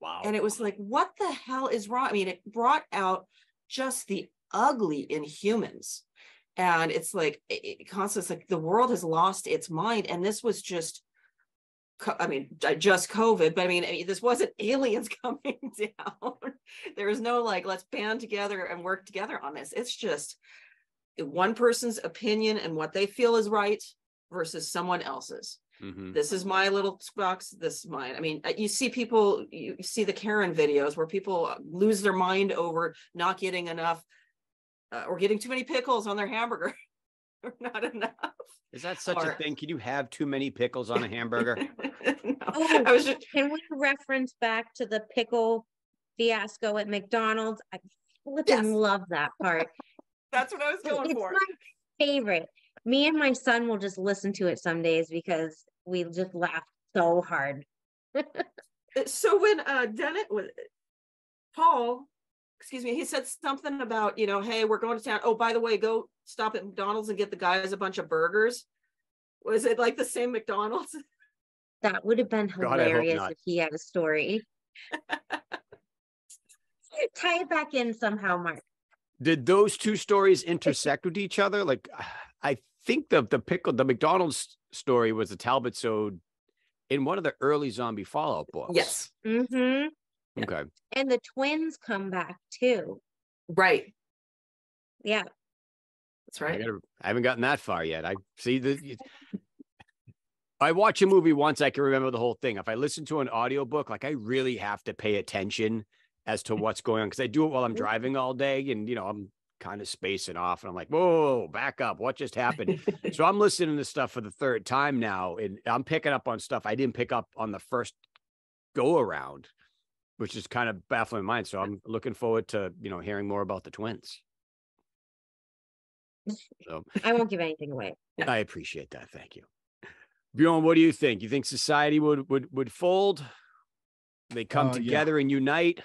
[SPEAKER 2] Wow.
[SPEAKER 5] and it was like what the hell is wrong? I mean it brought out just the ugly in humans. And it's like it, it constantly like the world has lost its mind. And this was just i mean just covid but i mean eh, this wasn't aliens coming down. There was no like let's band together and work together on this. It's just one person's opinion and what they feel is right versus someone else's
[SPEAKER 2] Mhm.
[SPEAKER 5] this is my little box this is mine i mean uh, you see people you you see the karen videos where people lose their mind over not getting enough uh, or getting too many pickles on their hamburger or not enough
[SPEAKER 2] Is that such a thing? Can you have too many pickles on a hamburger?
[SPEAKER 5] No,
[SPEAKER 3] Oh,
[SPEAKER 5] i was just
[SPEAKER 3] Can we reference back to the pickle fiasco at McDonald's? I flipping
[SPEAKER 5] Yes.
[SPEAKER 3] love that part.
[SPEAKER 5] that's what i was going
[SPEAKER 3] it's
[SPEAKER 5] for
[SPEAKER 3] my favorite. Me and my son will just listen to it some days because we just laugh so hard.
[SPEAKER 5] So when uh dennett was paul excuse me he said something about you know hey we're going to town oh by the way go stop at mcdonald's and get the guys a bunch of burgers was it like the same mcdonald's
[SPEAKER 3] That would have been
[SPEAKER 2] God, I hope
[SPEAKER 3] hilarious
[SPEAKER 2] not.
[SPEAKER 3] if he had a story. Tie it back in somehow, Mark.
[SPEAKER 2] Did those two stories intersect with each other? Like, I think the the pickle, the McDonald's story was a Talbot so in one of the early zombie Fallout books.
[SPEAKER 5] yes
[SPEAKER 3] Mm-hmm.
[SPEAKER 2] Okay.
[SPEAKER 3] And the twins come back too.
[SPEAKER 5] right
[SPEAKER 3] Yeah.
[SPEAKER 5] that's
[SPEAKER 2] I,
[SPEAKER 5] right
[SPEAKER 2] gotta, I haven't gotten that far yet. I see the. it- I watch a movie once, I can remember the whole thing. If I listen to an audiobook, like I really have to pay attention as to what's going on because I do it while I'm driving all day, and you know I'm kind of spacing off, and I'm like, whoa, back up, what just happened? so I'm listening to stuff for the third time now, and I'm picking up on stuff I didn't pick up on the first go around, which is kind of baffling mine. So I'm looking forward to you know hearing more about the twins. So
[SPEAKER 3] I won't give anything away.
[SPEAKER 2] I appreciate that. Thank you. Bjorn, what do you think? You think society would would would fold? They come
[SPEAKER 4] Uh, yeah.
[SPEAKER 2] together and unite.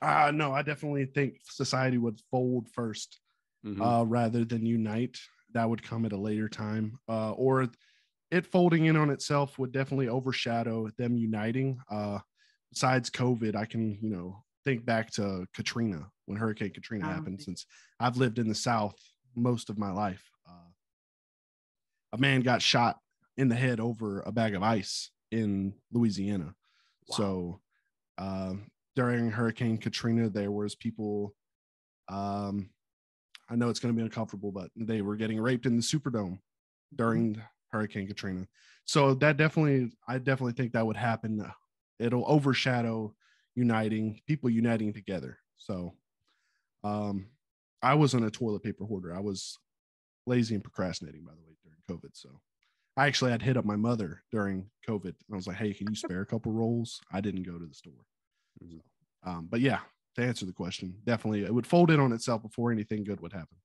[SPEAKER 4] Uh no, I definitely think society would fold first,
[SPEAKER 2] Mhm.
[SPEAKER 4] uh, rather than unite. That would come at a later time. Uh, or it folding in on itself would definitely overshadow them uniting. Uh, besides COVID, I can, you know, think back to Katrina when Hurricane Katrina
[SPEAKER 5] Oh,
[SPEAKER 4] happened,
[SPEAKER 5] okay.
[SPEAKER 4] since I've lived in the South most of my life. Uh, a man got shot in the head over a bag of ice in Louisiana.
[SPEAKER 2] Wow.
[SPEAKER 4] So um, during Hurricane Katrina, there was people. Um, I know it's going to be uncomfortable, but they were getting raped in the Superdome during Hurricane Katrina. So that definitely, I definitely think that would happen. It'll overshadow uniting people uniting together. So, um, I wasn't a toilet paper hoarder. I was lazy and procrastinating, by the way, during COVID. So I actually had hit up my mother during COVID. And I was like, hey, can you spare a couple rolls? I didn't go to the store.
[SPEAKER 2] Mhm.
[SPEAKER 4] Um, but yeah, to answer the question, definitely it would fold in on itself before anything good would happen.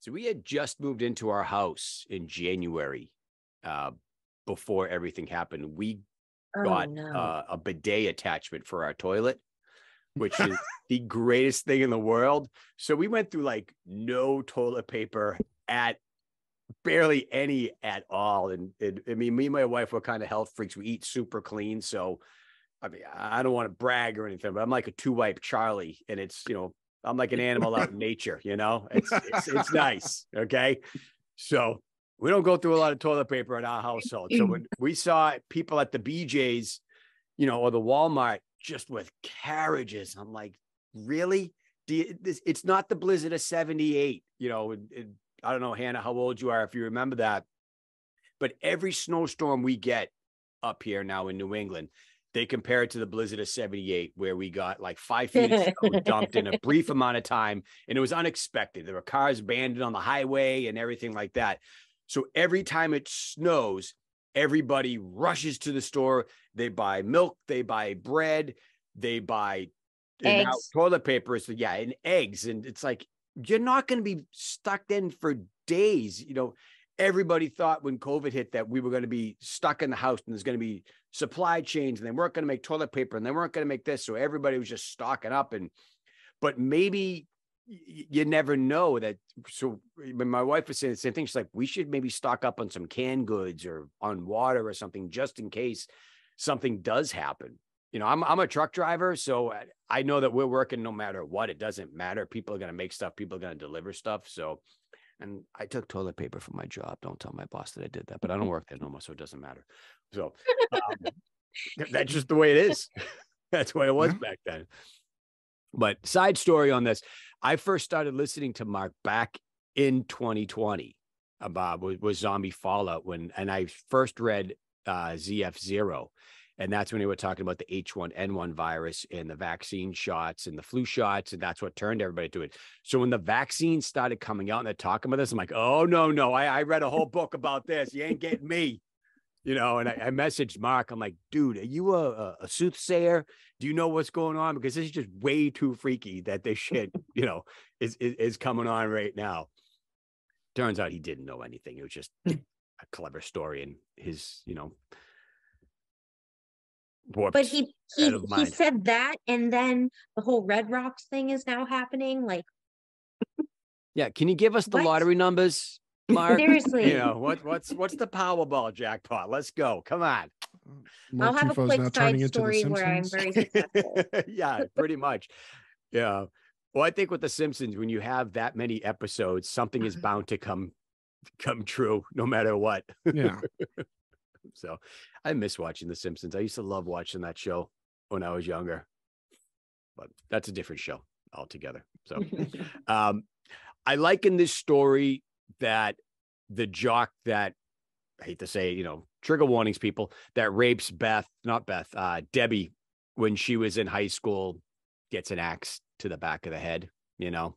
[SPEAKER 2] So we had just moved into our house in January, uh, before everything happened. We got
[SPEAKER 3] Oh, no.
[SPEAKER 2] uh, a bidet attachment for our toilet, which is the greatest thing in the world. So we went through like no toilet paper at barely any at all. And it, I mean, me and my wife were kind of health freaks. We eat super clean. So I mean, I don't want to brag or anything, but I'm like a two wipe Charlie, and it's you know, I'm like an animal out in nature. You know, it's it's, it's nice. Okay, so we don't go through a lot of toilet paper in our household. So when mm. we saw people at the BJ's, you know, or the Walmart just with carriages, I'm like, really? Do you, this, it's not the blizzard of 78, you know, and- and I don't know, Hannah, how old you are, if you remember that. But every snowstorm we get up here now in New England, they compare it to the blizzard of 78, where we got like five feet of snow dumped in a brief amount of time. And it was unexpected. There were cars abandoned on the highway and everything like that. So every time it snows, everybody rushes to the store. They buy milk, they buy bread, they buy and now
[SPEAKER 3] Eggs.
[SPEAKER 2] toilet paper. So yeah, and eggs. And it's like you're not going to be stuck in for days. You know, everybody thought when COVID hit that we were going to be stuck in the house and there's going to be supply chains and they weren't going to make toilet paper and they weren't going to make this. So everybody was just stocking up. And but maybe you never know that. So my wife was saying the same thing, she's like, we should maybe stock up on some canned goods or on water or something just in case something does happen. You know, I'm I'm a truck driver, so I- I know that we're working no matter what. It doesn't matter. People are going to make stuff. People are going to deliver stuff. So, and I took toilet paper for my job. Don't tell my boss that I did that, but I don't work there no more, so it doesn't matter. So um, that's just the way it is. that's the way it was back then. But side story on this, I first started listening to Mark back in 2020 about was, was zombie fallout when and I first read uh ZF zero. And that's when they were talking about the H1N1 virus and the vaccine shots and the flu shots. And that's what turned everybody to it. So when the vaccine started coming out and they're talking about this, I'm like, oh, no, no. I, I read a whole book about this. You ain't getting me. You know, and I, I messaged Mark. I'm like, dude, are you a, a, a soothsayer? Do you know what's going on? Because this is just way too freaky that this shit, you know, is, is, is coming on right now. Turns out he didn't know anything. It was just a clever story and his, you know,
[SPEAKER 3] But he he, he
[SPEAKER 2] mind.
[SPEAKER 3] said that, and then the whole Red Rocks thing is now happening. Like
[SPEAKER 2] Yeah, can you give us the
[SPEAKER 3] What?
[SPEAKER 2] lottery numbers, Mark?
[SPEAKER 3] seriously,
[SPEAKER 2] You know what? What's what's the Powerball jackpot? Let's go! Come on.
[SPEAKER 3] I'll
[SPEAKER 4] Mark
[SPEAKER 3] have a quick
[SPEAKER 4] now
[SPEAKER 3] side
[SPEAKER 4] turning into the
[SPEAKER 3] story where I'm
[SPEAKER 4] Simpsons.
[SPEAKER 3] very successful.
[SPEAKER 2] yeah, pretty much. Yeah. Well, I think with the Simpsons, when you have that many episodes, something is bound to come come true, no matter what.
[SPEAKER 4] yeah.
[SPEAKER 2] So, I miss watching the Simpsons. I used to love watching that show when I was younger, but that's a different show altogether. So. Um, I like in this story that the jock that I hate to say, you know, trigger warnings, people that rapes Beth, not Beth, uh, Debbie, when she was in high school, gets an axe to the back of the head. You know,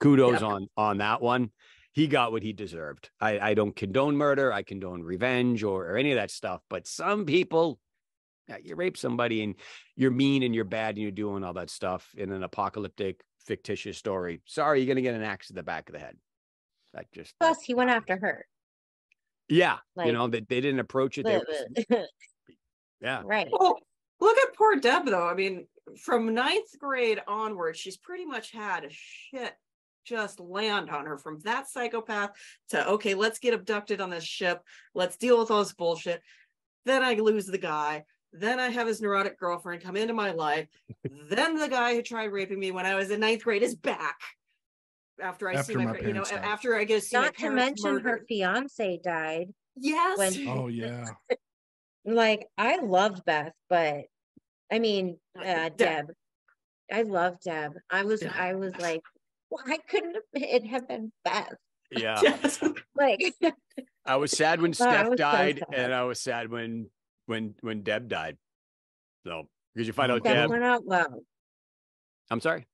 [SPEAKER 2] kudos
[SPEAKER 5] Yep.
[SPEAKER 2] on on that one. He got what he deserved. I, I don't condone murder. I condone revenge or, or any of that stuff. But some people, yeah, you rape somebody and you're mean and you're bad and you're doing all that stuff in an apocalyptic fictitious story. Sorry, you're gonna get an axe to the back of the head. That just that
[SPEAKER 3] Plus, he went after her.
[SPEAKER 2] Yeah, you know that they, didn't approach it. They were- uh, yeah,
[SPEAKER 3] right.
[SPEAKER 5] Well, look at poor Deb though. I mean, from ninth grade onward, she's pretty much had a shit just land on her from that psychopath to okay, let's get abducted on this ship. Let's deal with all this bullshit. Then I lose the guy. Then I have his neurotic girlfriend come into my life. then the guy who tried raping me when I was in ninth grade is back. After I see my,
[SPEAKER 4] my
[SPEAKER 5] you know,
[SPEAKER 4] died.
[SPEAKER 5] after I get to see my
[SPEAKER 3] Not to
[SPEAKER 5] parents
[SPEAKER 3] mention her fiance died.
[SPEAKER 5] Yes.
[SPEAKER 3] when-
[SPEAKER 4] Oh yeah.
[SPEAKER 3] Like I loved Beth, but I mean
[SPEAKER 5] Uh,
[SPEAKER 3] uh,
[SPEAKER 5] Deb.
[SPEAKER 3] Deb. I love Deb. I was
[SPEAKER 5] Yeah.
[SPEAKER 3] I was like, why couldn't it have been Beth?
[SPEAKER 2] yeah.
[SPEAKER 5] Yes.
[SPEAKER 3] Like
[SPEAKER 2] I was sad when Steph
[SPEAKER 3] was so
[SPEAKER 2] died,
[SPEAKER 3] sad.
[SPEAKER 2] and I was sad when when when Deb died. So because you find out
[SPEAKER 3] that
[SPEAKER 2] Deb,
[SPEAKER 3] went out well.
[SPEAKER 2] I'm sorry.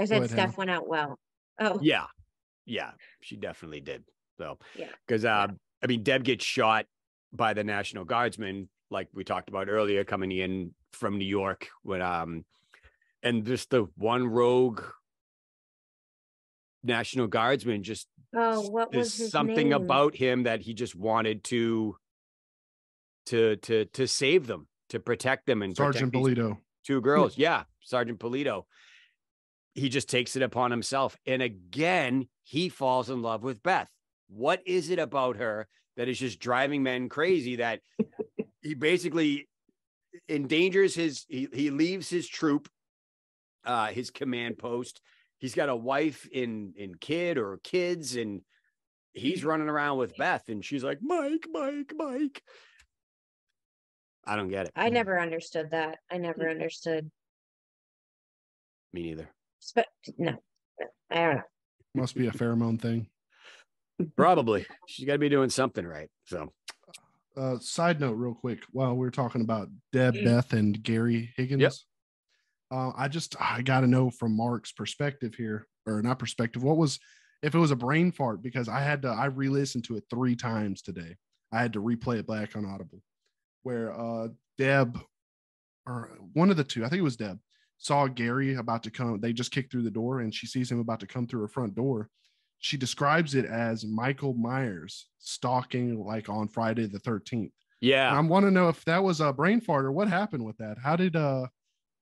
[SPEAKER 3] I said
[SPEAKER 4] ahead,
[SPEAKER 3] Steph went out well. Oh
[SPEAKER 2] Yeah, yeah, she definitely did. So
[SPEAKER 3] Yeah,
[SPEAKER 2] because
[SPEAKER 3] yeah.
[SPEAKER 2] um, I mean, Deb gets shot by the National Guardsman, like we talked about earlier, coming in from New York when um, and just the one rogue National Guardsman just
[SPEAKER 3] Oh, what
[SPEAKER 2] there's
[SPEAKER 3] was his
[SPEAKER 2] something
[SPEAKER 3] name?
[SPEAKER 2] about him that he just wanted to to to to save them, to protect them and
[SPEAKER 4] Sergeant
[SPEAKER 2] these
[SPEAKER 4] Bolito.
[SPEAKER 2] two girls. Yeah, Sergeant Polito. He just takes it upon himself. And again, he falls in love with Beth. What is it about her that is just driving men crazy that he basically endangers his he, he leaves his troop, uh, his command post. He's got a wife in in kid or kids, and he's running around with Beth, and she's like, Mike, Mike, Mike. I don't get it.
[SPEAKER 3] I never understood that. I never understood.
[SPEAKER 2] Me neither.
[SPEAKER 3] Spe- no, I don't know.
[SPEAKER 4] Must be a pheromone thing.
[SPEAKER 2] Probably. She's got to be doing something right. So,
[SPEAKER 4] Uh, side note, real quick, while we are talking about Deb,
[SPEAKER 3] Mm.
[SPEAKER 4] Beth, and Gary Higgins, uh, I just I got to know from Mark's perspective here, or not perspective. What was if it was a brain fart? Because I had to I re-listened to it three times today. I had to replay it back on Audible, where uh Deb or one of the two, I think it was Deb, saw Gary about to come. They just kicked through the door, and she sees him about to come through her front door. She describes it as Michael Myers stalking, like on Friday the thirteenth.
[SPEAKER 2] yeah.
[SPEAKER 4] I want to know if that was a brain fart or what happened with that. How did uh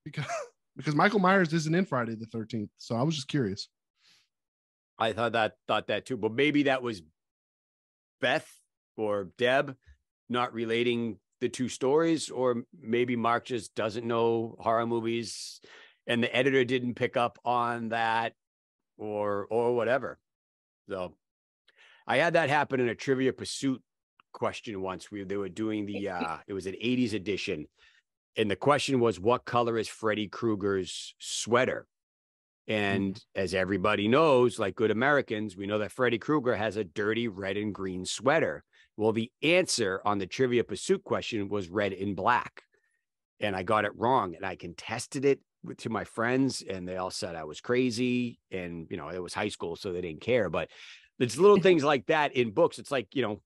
[SPEAKER 4] because because Michael Myers isn't in Friday the 13th. So I was just curious.
[SPEAKER 2] I thought that thought that too, but maybe that was Beth or Deb not relating the two stories, or maybe Mark just doesn't know horror movies and the editor didn't pick up on that or or whatever. So I had that happen in a trivia pursuit question once. We they were doing the uh it was an 80s edition. And the question was, what color is Freddy Krueger's sweater? Mm. And as everybody knows, like good Americans, we know that Freddy Krueger has a dirty red and green sweater. Well, the answer on the trivia pursuit question was red and black. And I got it wrong. And I contested it to my friends, and they all said I was crazy. And, you know, it was high school, so they didn't care. But it's little things like that in books. It's like, you know,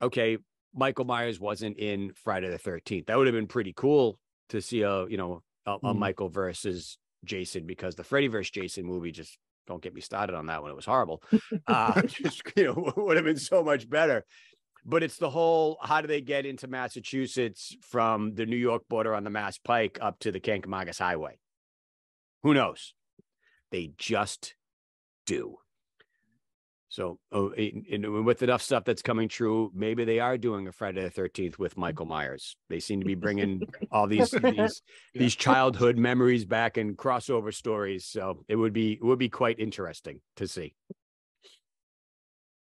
[SPEAKER 2] okay, Michael Myers wasn't in Friday the 13th. That would have been pretty cool to see a, you know, a, a
[SPEAKER 4] Mhm.
[SPEAKER 2] Michael versus Jason because the Freddy versus Jason movie just don't get me started on that one. It was horrible. Uh, just, you know, would have been so much better. But it's the whole how do they get into Massachusetts from the New York border on the Mass Pike up to the Kancamagus Highway? Who knows? They just do. So, oh, and- with enough stuff that's coming true, maybe they are doing a Friday the Thirteenth with Michael Myers. They seem to be bringing all these these these childhood memories back and crossover stories. So it would be it would be quite interesting to see.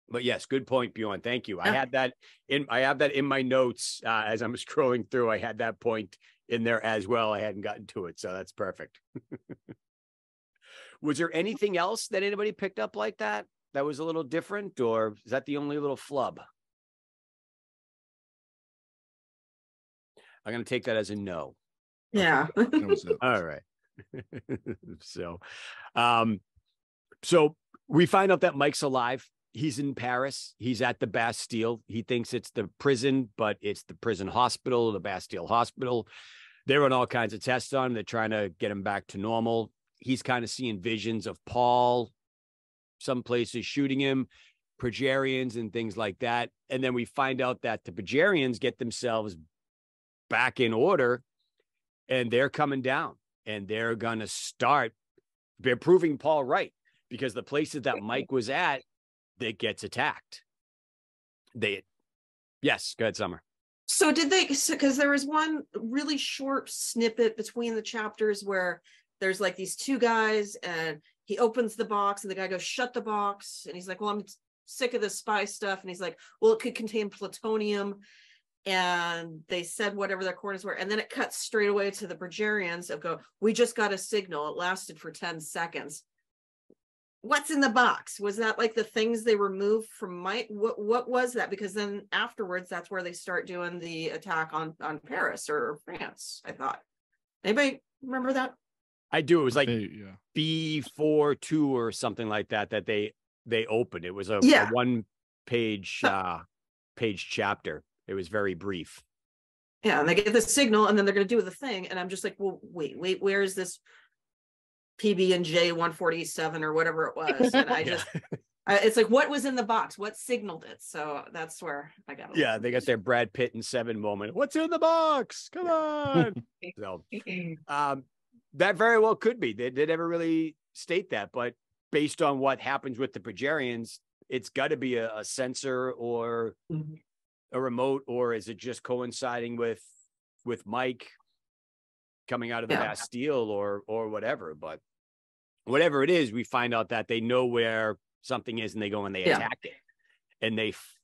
[SPEAKER 2] But yes, good point, Bjorn. Thank you. I had that in I have that in my notes uh, as I'm scrolling through. I had that point in there as well. I hadn't gotten to it, so that's perfect. Was there anything else that anybody picked up like that that was a little different, or is that the only little flub? I'm going to take that as a no.
[SPEAKER 5] Yeah.
[SPEAKER 4] That was it.
[SPEAKER 2] All right. so, um, so we find out that Mike's alive. He's in Paris. He's at the Bastille. He thinks it's the prison, but it's the prison hospital, the Bastille hospital. They're on all kinds of tests on him. They're trying to get him back to normal. He's kind of seeing visions of Paul, some places shooting him, Progerians and things like that. And then we find out that the Progerians get themselves back in order and they're coming down and they're going to start they're proving paul right because the places that mike was at that gets attacked. They yes go ahead summer.
[SPEAKER 5] So did they, because there was one really short snippet between the chapters where there's like these two guys and he opens the box and the guy goes, shut the box. And he's like, well, I'm sick of this spy stuff. And he's like, well, it could contain plutonium. And they said whatever their coordinates were. And then it cuts straight away to the Progerians of go, we just got a signal. It lasted for 10 seconds. What's in the box? Was that like the things they removed from Mike? What what was that? Because then afterwards, that's where they start doing the attack on on Paris or France. I thought. Anybody remember that?
[SPEAKER 2] I do it was like
[SPEAKER 4] They- yeah.
[SPEAKER 2] b4 2 or something like that that they they opened it was a, a one page uh page chapter it was very brief
[SPEAKER 5] Yeah, and they get the signal, and then they're going to do the thing, and I'm just like, well, wait, wait, where is this? PB and J 147 or whatever it was. And I just it's like what was in the box? What signaled it? So that's where I got.
[SPEAKER 2] Yeah, they got their Brad Pitt and Seven moment. What's in the box? Come on. so um, that very well could be. They, they never really state that, but based on what happens with the Progerians, it's got to be a, a sensor or
[SPEAKER 5] Mhm.
[SPEAKER 2] a remote, or is it just coinciding with with Mike coming out of the
[SPEAKER 5] Yeah.
[SPEAKER 2] Bastille or or whatever? But whatever it is, we find out that they know where something is and they go and they
[SPEAKER 5] Yeah.
[SPEAKER 2] attack it, and they f-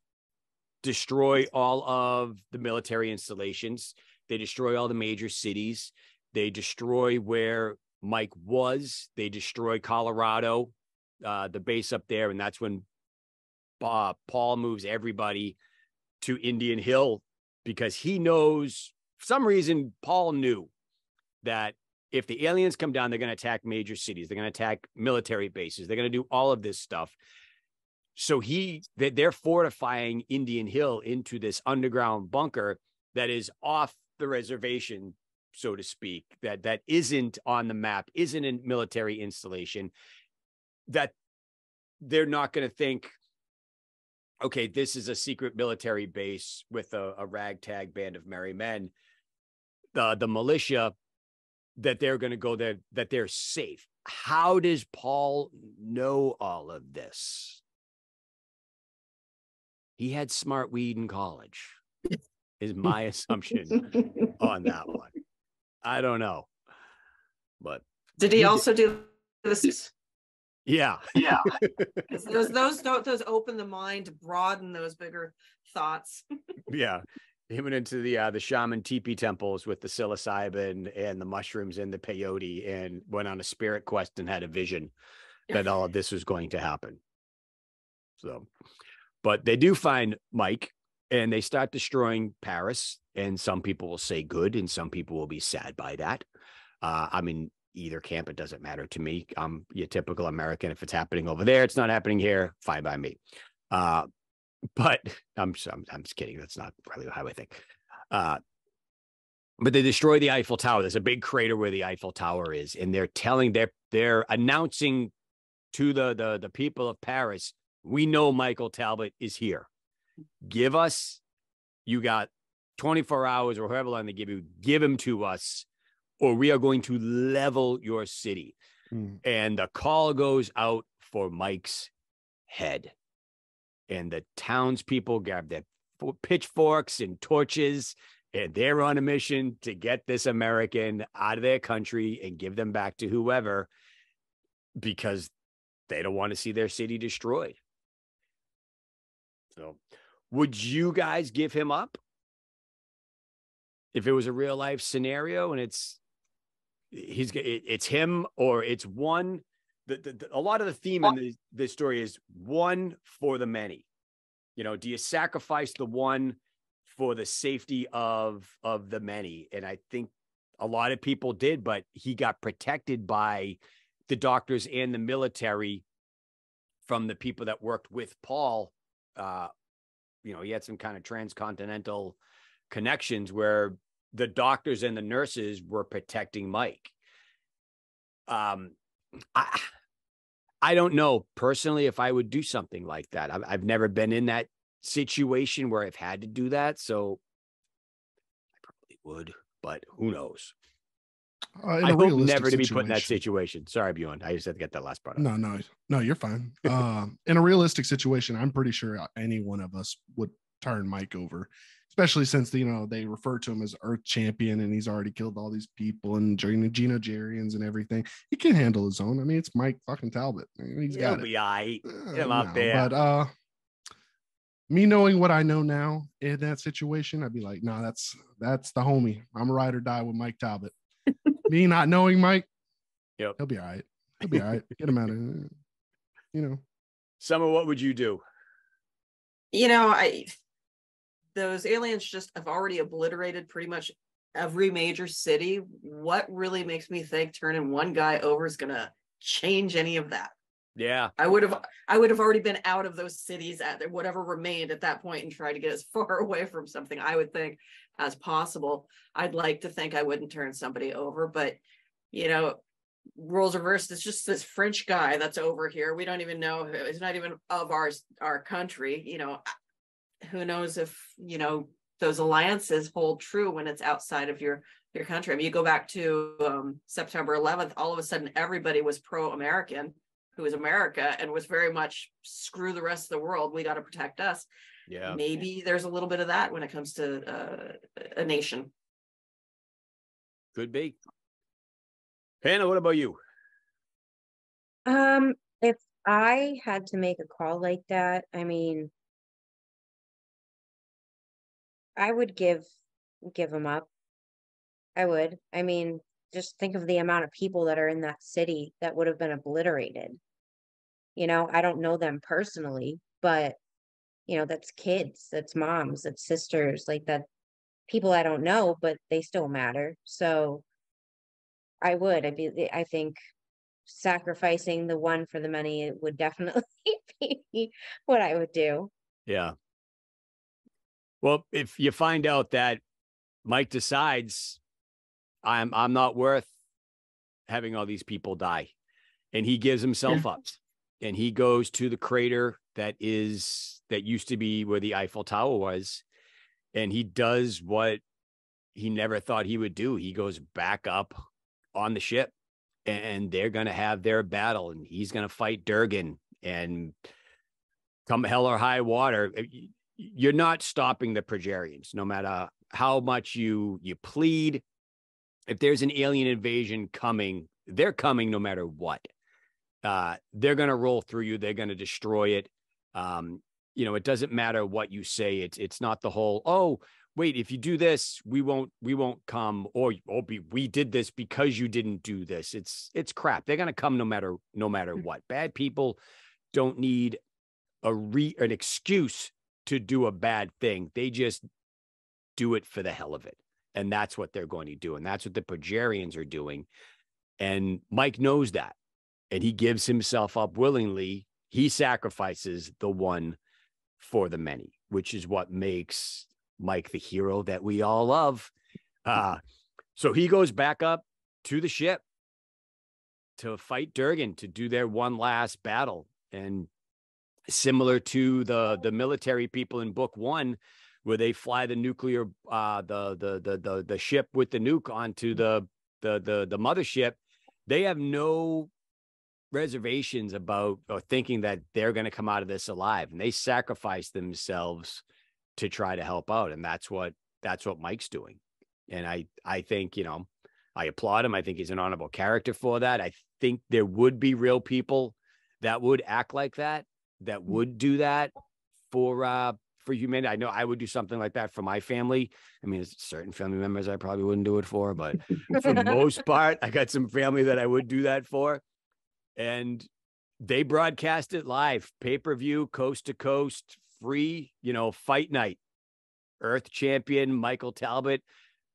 [SPEAKER 2] destroy all of the military installations. They destroy all the major cities. They destroy where Mike was. They destroy Colorado, uh, the base up there, and that's when uh, Paul moves everybody to Indian Hill because he knows for some reason Paul knew that if the aliens come down, they're going to attack major cities, they're going to attack military bases, they're going to do all of this stuff. So he they- they're fortifying Indian Hill into this underground bunker that is off the reservation, so to speak, that that isn't on the map, isn't a military installation, that they're not going to think, okay, this is a secret military base with a, a ragtag band of merry men. The the militia that they're going to go there, that they're safe. How does Paul know all of this? He had smart weed in college, is my assumption on that one. I don't know. But
[SPEAKER 5] Did he
[SPEAKER 2] He did-
[SPEAKER 5] also do this?
[SPEAKER 2] yeah,
[SPEAKER 1] Yeah.
[SPEAKER 5] Those those don't those open the mind to broaden those bigger thoughts.
[SPEAKER 2] yeah. He went into the uh, the shaman teepee temples with the psilocybin and the mushrooms and the peyote and went on a spirit quest and had a vision that all of this was going to happen. So, but they do find Mike and they start destroying Paris. And some people will say good, and some people will be sad by that. Uh, I mean, either camp, it doesn't matter to me. I'm your typical American. If it's happening over there, it's not happening here. Fine by me. Uh, but I'm, I'm I'm just kidding. That's not really how I think. Uh, but they destroy the Eiffel Tower. There's a big crater where the Eiffel Tower is, and they're telling they're they're announcing to the the the people of Paris, we know Michael Talbot is here. Give us, you got 24 hours or however long they give you, give him to us, or we are going to level your city.
[SPEAKER 4] Mm.
[SPEAKER 2] And the call goes out for Mike's head. And the townspeople grab their pitchforks and torches, and they're on a mission to get this American out of their country and give them back to whoever because they don't want to see their city destroyed. So, would you guys give him up? If it was a real life scenario and it's he's it- it's him or it's one the, the, the- a lot of the theme in the, this story is one for the many. You know do you sacrifice the one for the safety of of the many? And i think a lot of people did but he got protected by the doctors and the military from the people that worked with paul uh you know he had some kind of transcontinental connections where the doctors and the nurses were protecting mike. Um i i don't know personally if i would do something like that. I've, I've never been in that situation where i've had to do that so i probably would but who knows
[SPEAKER 4] Uh,
[SPEAKER 2] i hope never to be put in that
[SPEAKER 4] situation-
[SPEAKER 2] situation sorry bjorn i just had to get that last part out.
[SPEAKER 4] No, no, no, you're fine. Um, in a realistic situation, I'm pretty sure any one of us would turn Mike over, especially since you know they refer to him as Earth Champion and he's already killed all these people and Gino Gino Gerians and everything. He can handle his own. I mean, it's Mike fucking Talbot. I mean, He's
[SPEAKER 2] He'll
[SPEAKER 4] got it.
[SPEAKER 2] be all right.
[SPEAKER 4] Uh,
[SPEAKER 2] Get him there.
[SPEAKER 4] But uh, me knowing what I know now in that situation, I'd be like, nah, that's that's the homie. I'm a ride or die with Mike Talbot. Me not knowing Mike,
[SPEAKER 2] Yep.
[SPEAKER 4] he'll be all right. He'll be all right. Get him out of you know.
[SPEAKER 2] Summer, what would you do?
[SPEAKER 5] you know, I those aliens just have already obliterated pretty much every major city. What really makes me think turning one guy over is gonna change any of that?
[SPEAKER 2] Yeah.
[SPEAKER 5] I would have I would have already been out of those cities at whatever remained at that point and tried to get as far away from something I would think as possible. I'd like to think I wouldn't turn somebody over, but you know, roles reversed. It's just this French guy that's over here. We don't even know. He's not even of our our country. You know, who knows if you know those alliances hold true when it's outside of your your country. I mean, you go back to um, September 11th. All of a sudden, everybody was pro-American, who was America, and was very much screw the rest of the world. We got to protect us.
[SPEAKER 2] Yeah.
[SPEAKER 5] Maybe there's a little bit of that when it comes to uh, a nation.
[SPEAKER 2] Could be. Hannah, what about you?
[SPEAKER 3] Um, if I had to make a call like that, I mean, I would give give them up. I would. I mean, just think of the amount of people that are in that city that would have been obliterated. You know, I don't know them personally, but you know, that's kids, that's moms, that's sisters, like that people I don't know, but they still matter. So I would. I be I think sacrificing the one for the many would definitely be what I would do.
[SPEAKER 2] Yeah. Well, if you find out that Mike decides I'm I'm not worth having all these people die, and he gives himself up, and he goes to the crater that is that used to be where the Eiffel Tower was, and he does what he never thought he would do. He goes back up on the ship, and they're going to have their battle, and he's going to fight Durgan, and come hell or high water, eh, you're not stopping the Progerians, no matter how much you you plead. If there's an alien invasion coming, they're coming no matter what. Uh, they're going to roll through you. They're going to destroy it. Um, you know, it doesn't matter what you say. It's it's not the whole. Oh, wait, if you do this, we won't we won't come. Or or be, we did this because you didn't do this. It's it's crap. They're going to come no matter no matter
[SPEAKER 5] Hmm.
[SPEAKER 2] what. Bad people don't need a re an excuse to do a bad thing. They just do it for the hell of it. And that's what they're going to do. And that's what the Progerians are doing. And Mike knows that. And he gives himself up willingly. He sacrifices the one for the many, which is what makes Mike the hero that we all love. Uh, so he goes back up to the ship to fight Durgan to do their one last battle. And similar to the the military people in book one, where they fly the nuclear uh the the the the, the ship with the nuke onto the the the the mothership, they have no reservations about or thinking that they're going to come out of this alive and they sacrifice themselves to try to help out and that's what that's what Mike's doing and I I think you know I applaud him I think he's an honorable character for that I think there would be real people that would act like that that would do that for uh for humanity. I know I would do something like that for my family. I mean, there's certain family members I probably wouldn't do it for, but for the most part, I got some family that I would do that for. And they broadcast it live, pay-per-view, coast to coast, free, you know, fight night. Earth champion Michael Talbot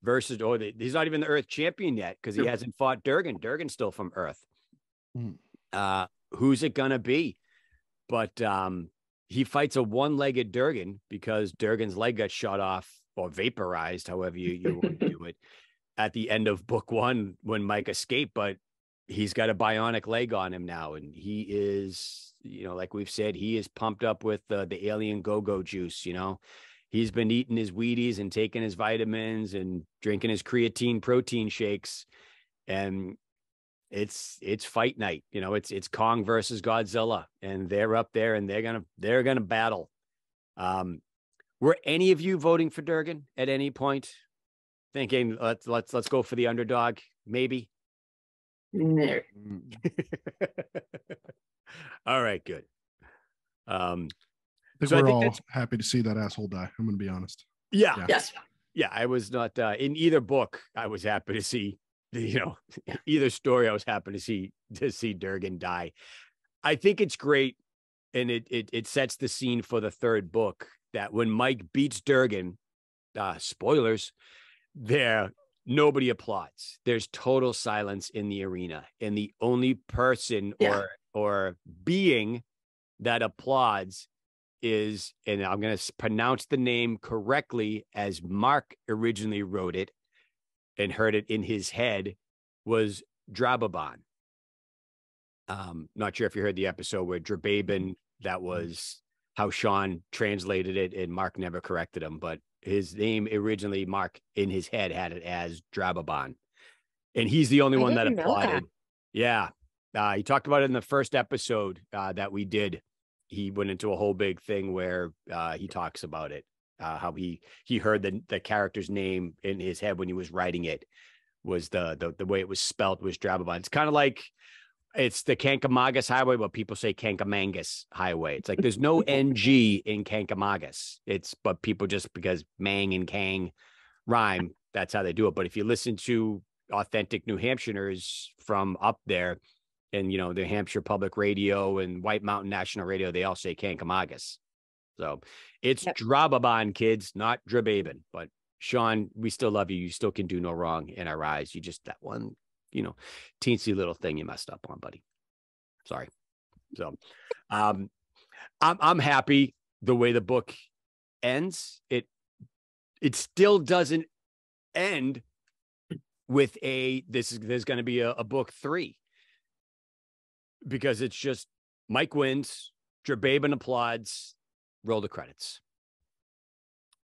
[SPEAKER 2] versus, or the, he's not even the Earth champion yet because he hasn't fought Durgan. Durgan's still from Earth.
[SPEAKER 4] Hmm.
[SPEAKER 2] Uh, who's it gonna be? But um, he fights a one-legged Durgan because Durgan's leg got shot off or vaporized, however you, you want to do it, at the end of book one when Mike escaped. But he's got a bionic leg on him now, and he is, you know, like we've said, he is pumped up with uh, the alien go-go juice. You know, he's been eating his Wheaties and taking his vitamins and drinking his creatine protein shakes, and it's it's fight night. You know, it's it's Kong versus Godzilla, and they're up there and they're gonna they're gonna battle. Um, were any of you voting for Durgan at any point? Thinking let's let's let's go for the underdog, maybe.
[SPEAKER 5] No.
[SPEAKER 2] All right, good. Um,
[SPEAKER 4] I think
[SPEAKER 2] So
[SPEAKER 4] we're
[SPEAKER 2] think
[SPEAKER 4] all
[SPEAKER 2] that's-
[SPEAKER 4] happy to see that asshole die. I'm going to be honest.
[SPEAKER 2] yeah,
[SPEAKER 4] Yeah.
[SPEAKER 5] Yes.
[SPEAKER 2] yeah, I was not uh, in either book. I was happy to see, the- you know, either story. I was happy to see to see Durgan die. I think it's great, and it it it sets the scene for the third book that when Mike beats Durgan, uh, spoilers, there nobody applauds. There's total silence in the arena, and the only person
[SPEAKER 5] Yeah.
[SPEAKER 2] or or being that applauds is, and I'm going to pronounce the name correctly as Mark originally wrote it and heard it in his head, was Drababan. Um, not sure if you heard the episode where Drababin, that was how Sean translated it, and Mark never corrected him, but his name originally, Mark in his head had it as Drababan. And he's the only
[SPEAKER 3] I
[SPEAKER 2] one that
[SPEAKER 3] didn't that.
[SPEAKER 2] Yeah. Uh, he talked about it in the first episode uh, that we did. He went into a whole big thing where uh, he talks about it, uh, how he he heard the the character's name in his head when he was writing it was the the, the way it was spelt was Drababan. It's kind of like it's the Kancamagus Highway, but people say Kankamangas Highway. It's like there's no NG in Kancamagus. It's but people just because Mang and Kang rhyme, that's how they do it. But if you listen to authentic New Hampshireers from up there, and you know, New Hampshire Public Radio and White Mountain National Radio, they all say Kancamagus. So it's
[SPEAKER 3] Yep.
[SPEAKER 2] Drababan, kids, not Drababin. But Sean, we still love you. You still can do no wrong in our eyes. You just that one, you know, teensy little thing you messed up on, buddy. Sorry. So um I'm I'm happy the way the book ends. It it still doesn't end with a this is there's going to be a, a book three because it's just Mike wins, Drababin applauds, roll the credits.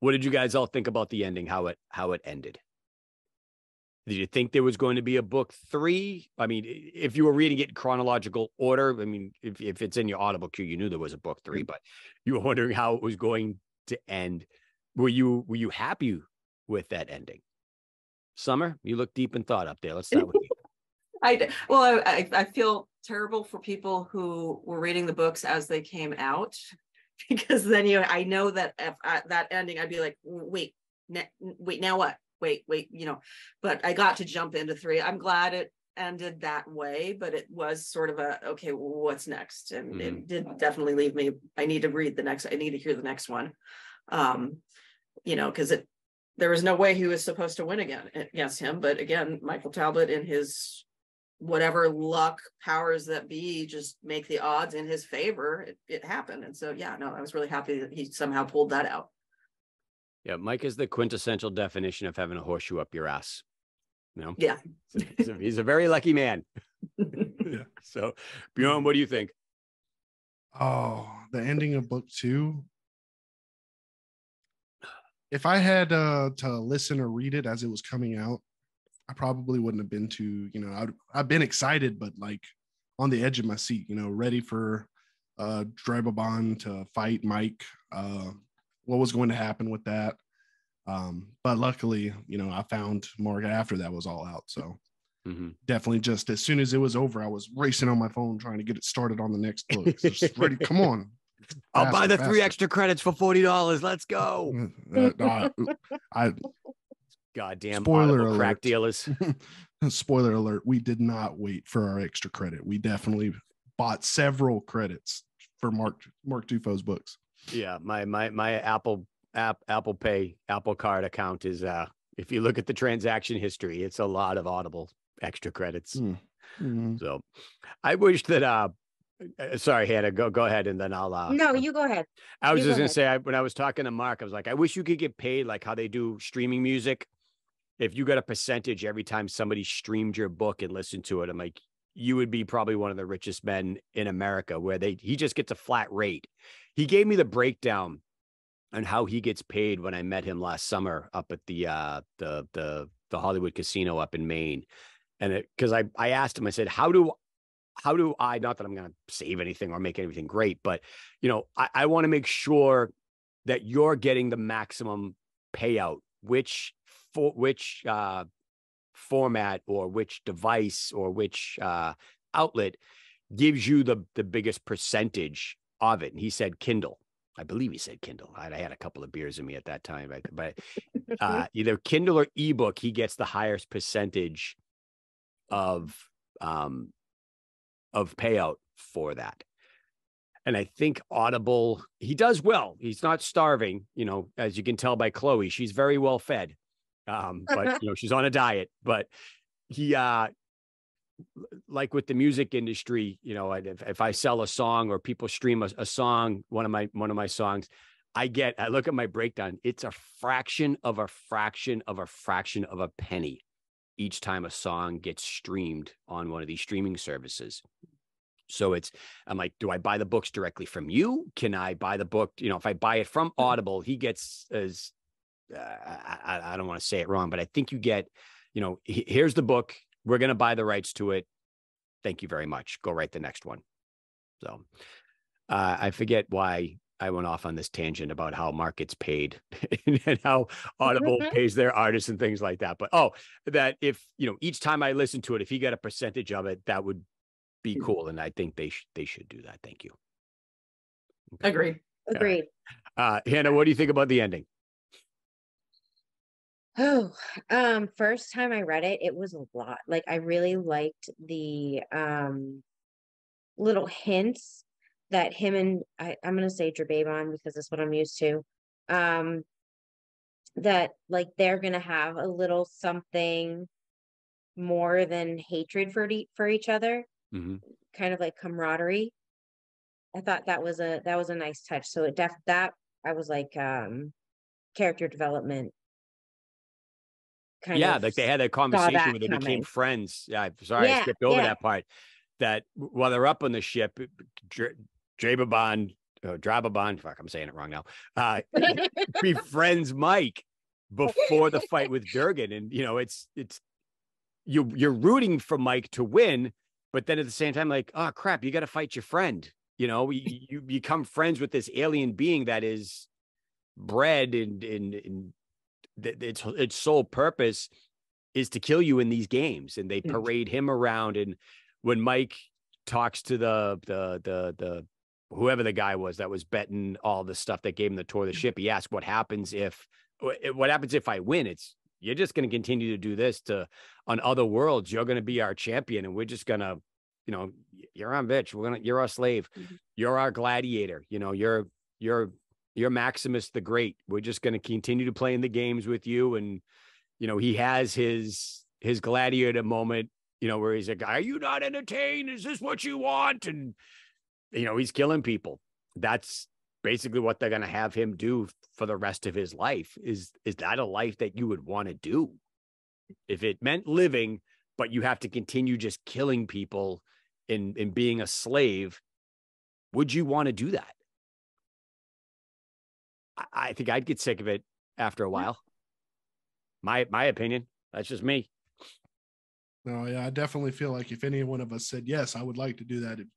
[SPEAKER 2] What did you guys all think about the ending? How it how it ended? Did you think there was going to be a book three? I mean, if you were reading it in chronological order, I mean, if, if it's in your audible queue, you knew there was a book three, mm-hmm. but you were wondering how it was going to end. Were you were you happy with that ending? Summer, you look deep in thought up there. Let's start with you.
[SPEAKER 5] I well, I, I I feel terrible for people who were reading the books as they came out, because then you I know that if at that ending I'd be like, wait, ne- wait, now what? Wait, wait, you know. But I got to jump into three. I'm glad it ended that way, but it was sort of a okay, what's next? And it did definitely leave me. I need to read the next. I need to hear the next one. Um, you know, because it there was no way he was supposed to win again against him. But again, Michael Talbot in his whatever luck powers that be just make the odds in his favor. It, it happened. And so yeah, no, I was really happy that he somehow pulled that out.
[SPEAKER 2] Yeah, Mike is the quintessential definition of having a horseshoe up your ass. You know,
[SPEAKER 5] Yeah.
[SPEAKER 2] he's a, he's a very lucky man.
[SPEAKER 4] Yeah.
[SPEAKER 2] So, Bjorn, what do you think?
[SPEAKER 4] Oh, the ending of book two. If I had uh, to listen or read it as it was coming out, I probably wouldn't have been too, you know, I'd, I've been excited, but like on the edge of my seat, you know, ready for uh Drababan to fight Mike, uh, what was going to happen with that. Um, but luckily, you know, I found Mark after that was all out. So
[SPEAKER 2] Mhm.
[SPEAKER 4] definitely just as soon as it was over, I was racing on my phone trying to get it started on the next book. Just ready, come on.
[SPEAKER 2] I'll buy the
[SPEAKER 4] Faster,
[SPEAKER 2] three extra credits for forty dollars. Let's go.
[SPEAKER 4] Uh, uh, I
[SPEAKER 2] Goddamn
[SPEAKER 4] Spoiler
[SPEAKER 2] Audible crack dealers.
[SPEAKER 4] spoiler alert, we did not wait for our extra credit. We definitely bought several credits for Mark Mark Tufo's books.
[SPEAKER 2] Yeah, my my my Apple app Apple Pay Apple Card account is uh if you look at the transaction history, it's a lot of Audible extra credits.
[SPEAKER 4] Mm. Mhm.
[SPEAKER 2] So I wish that uh uh, sorry, Hannah, go go ahead and then I'll uh
[SPEAKER 3] No, you go ahead.
[SPEAKER 2] I was
[SPEAKER 3] You
[SPEAKER 2] just
[SPEAKER 3] go
[SPEAKER 2] gonna
[SPEAKER 3] ahead.
[SPEAKER 2] say I, when I was talking to Mark, I was like, I wish you could get paid like how they do streaming music. If you got a percentage every time somebody streamed your book and listened to it, I'm like, you would be probably one of the richest men in America where they he just gets a flat rate. He gave me the breakdown on how he gets paid when I met him last summer up at the uh the the the Hollywood casino up in Maine. And it because I I asked him, I said, How do how do I not that I'm gonna save anything or make anything great, but you know, I, I want to make sure that you're getting the maximum payout, which for which uh format or which device or which uh outlet gives you the the biggest percentage of it. And he said Kindle. I believe he said Kindle. I, I had a couple of beers in me at that time, but, but uh, either Kindle or ebook, he gets the highest percentage of um, of payout for that. And I think Audible, he does well. He's not starving, you know, as you can tell by Chloe, she's very well fed. Um, but you know, she's on a diet. But he uh like with the music industry, you know, if, if I sell a song or people stream a, a song, one of my one of my songs, I get I look at my breakdown, it's a fraction of a fraction of a fraction of a penny each time a song gets streamed on one of these streaming services. So it's I'm like, do I buy the books directly from you? Can I buy the book? You know, if I buy it from Audible, he gets as uh, I, I don't want to say it wrong, but I think you get, you know, here's the book. We're going to buy the rights to it. Thank you very much. Go write the next one. So uh, I forget why I went off on this tangent about how markets paid and how Audible mm-hmm. pays their artists and things like that. But oh, that if you know each time I listen to it, if he got a percentage of it, that would be hmm. cool. And I think they sh- they should do that. Thank you.
[SPEAKER 5] Okay. Agreed.
[SPEAKER 3] Agreed.
[SPEAKER 2] Uh, Hannah, what do you think about the ending?
[SPEAKER 3] Oh, um, first time I read it, it was a lot. Like I really liked the um little hints that him and I, I'm gonna say Dravabon because that's what I'm used to. Um that like they're gonna have a little something more than hatred for e- for each other,
[SPEAKER 2] mm-hmm.
[SPEAKER 3] kind of like camaraderie. I thought that was a that was a nice touch. So it def that I was like um character development
[SPEAKER 2] yeah, like they had that conversation where they coming. became friends. Yeah, sorry, yeah, I skipped over yeah. that part. That while they're up on the ship, Drababon, oh, Drababon, fuck, I'm saying it wrong now. Uh, befriends Mike before the fight with Durgan, and you know, it's it's you you're rooting for Mike to win, but then at the same time, like, oh crap, you got to fight your friend. You know, you, you become friends with this alien being that is bred and and, and its its sole purpose is to kill you in these games, and they mm. parade him around. And when Mike talks to the the the the whoever the guy was that was betting all the stuff that gave him the tour of the ship, he asked what happens if what happens if I win? It's you're just going to continue to do this to on other worlds. You're going to be our champion, and we're just going to, you know, you're our bitch. We're gonna, you're our slave. Mm-hmm. You're our gladiator. You know, you're you're you're Maximus the Great. We're just going to continue to play in the games with you. And, you know, he has his his gladiator moment, you know, where he's like, Are you not entertained? Is this what you want? And, you know, he's killing people. That's basically what they're going to have him do for the rest of his life. Is is that a life that you would want to do? If it meant living, but you have to continue just killing people and, and being a slave, would you want to do that? I think I'd get sick of it after a while. My my opinion. That's just me.
[SPEAKER 4] No, yeah, I definitely feel like if any one of us said yes, I would like to do that. It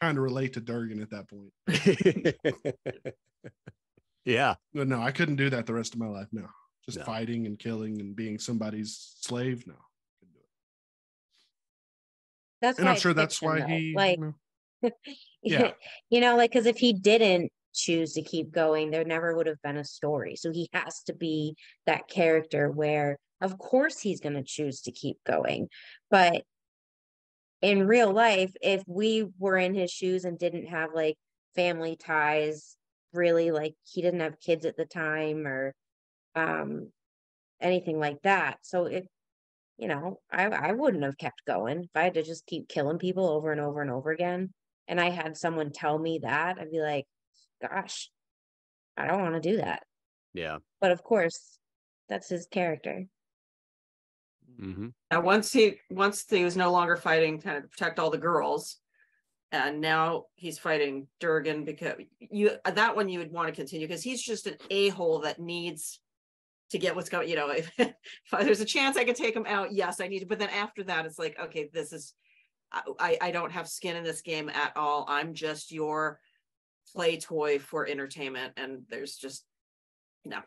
[SPEAKER 4] kind of relate to Durgan at that point.
[SPEAKER 2] yeah.
[SPEAKER 4] But no, I couldn't do that the rest of my life. No. Just no. fighting and killing and being somebody's slave. No. couldn't do it.
[SPEAKER 3] That's
[SPEAKER 4] and I'm sure that's why though. he
[SPEAKER 3] like
[SPEAKER 4] you
[SPEAKER 3] know, yeah. you know, like because if he didn't, choose to keep going, there never would have been a story. So he has to be that character where, of course, he's going to choose to keep going. But in real life, if we were in his shoes and didn't have like family ties, really, like he didn't have kids at the time or um, anything like that. So it, you know, I, I wouldn't have kept going if I had to just keep killing people over and over and over again. And I had someone tell me that, I'd be like, gosh, I don't want to do that.
[SPEAKER 2] Yeah.
[SPEAKER 3] But of course, that's his character.
[SPEAKER 2] Mm-hmm.
[SPEAKER 5] And once he once he was no longer fighting kind of protect all the girls, and now he's fighting Durgan because you that one you would want to continue because he's just an a hole that needs to get what's going. You know, if, if there's a chance I could take him out, yes, I need to. But then after that, it's like, okay, this is I I don't have skin in this game at all. I'm just your play toy for entertainment and there's just no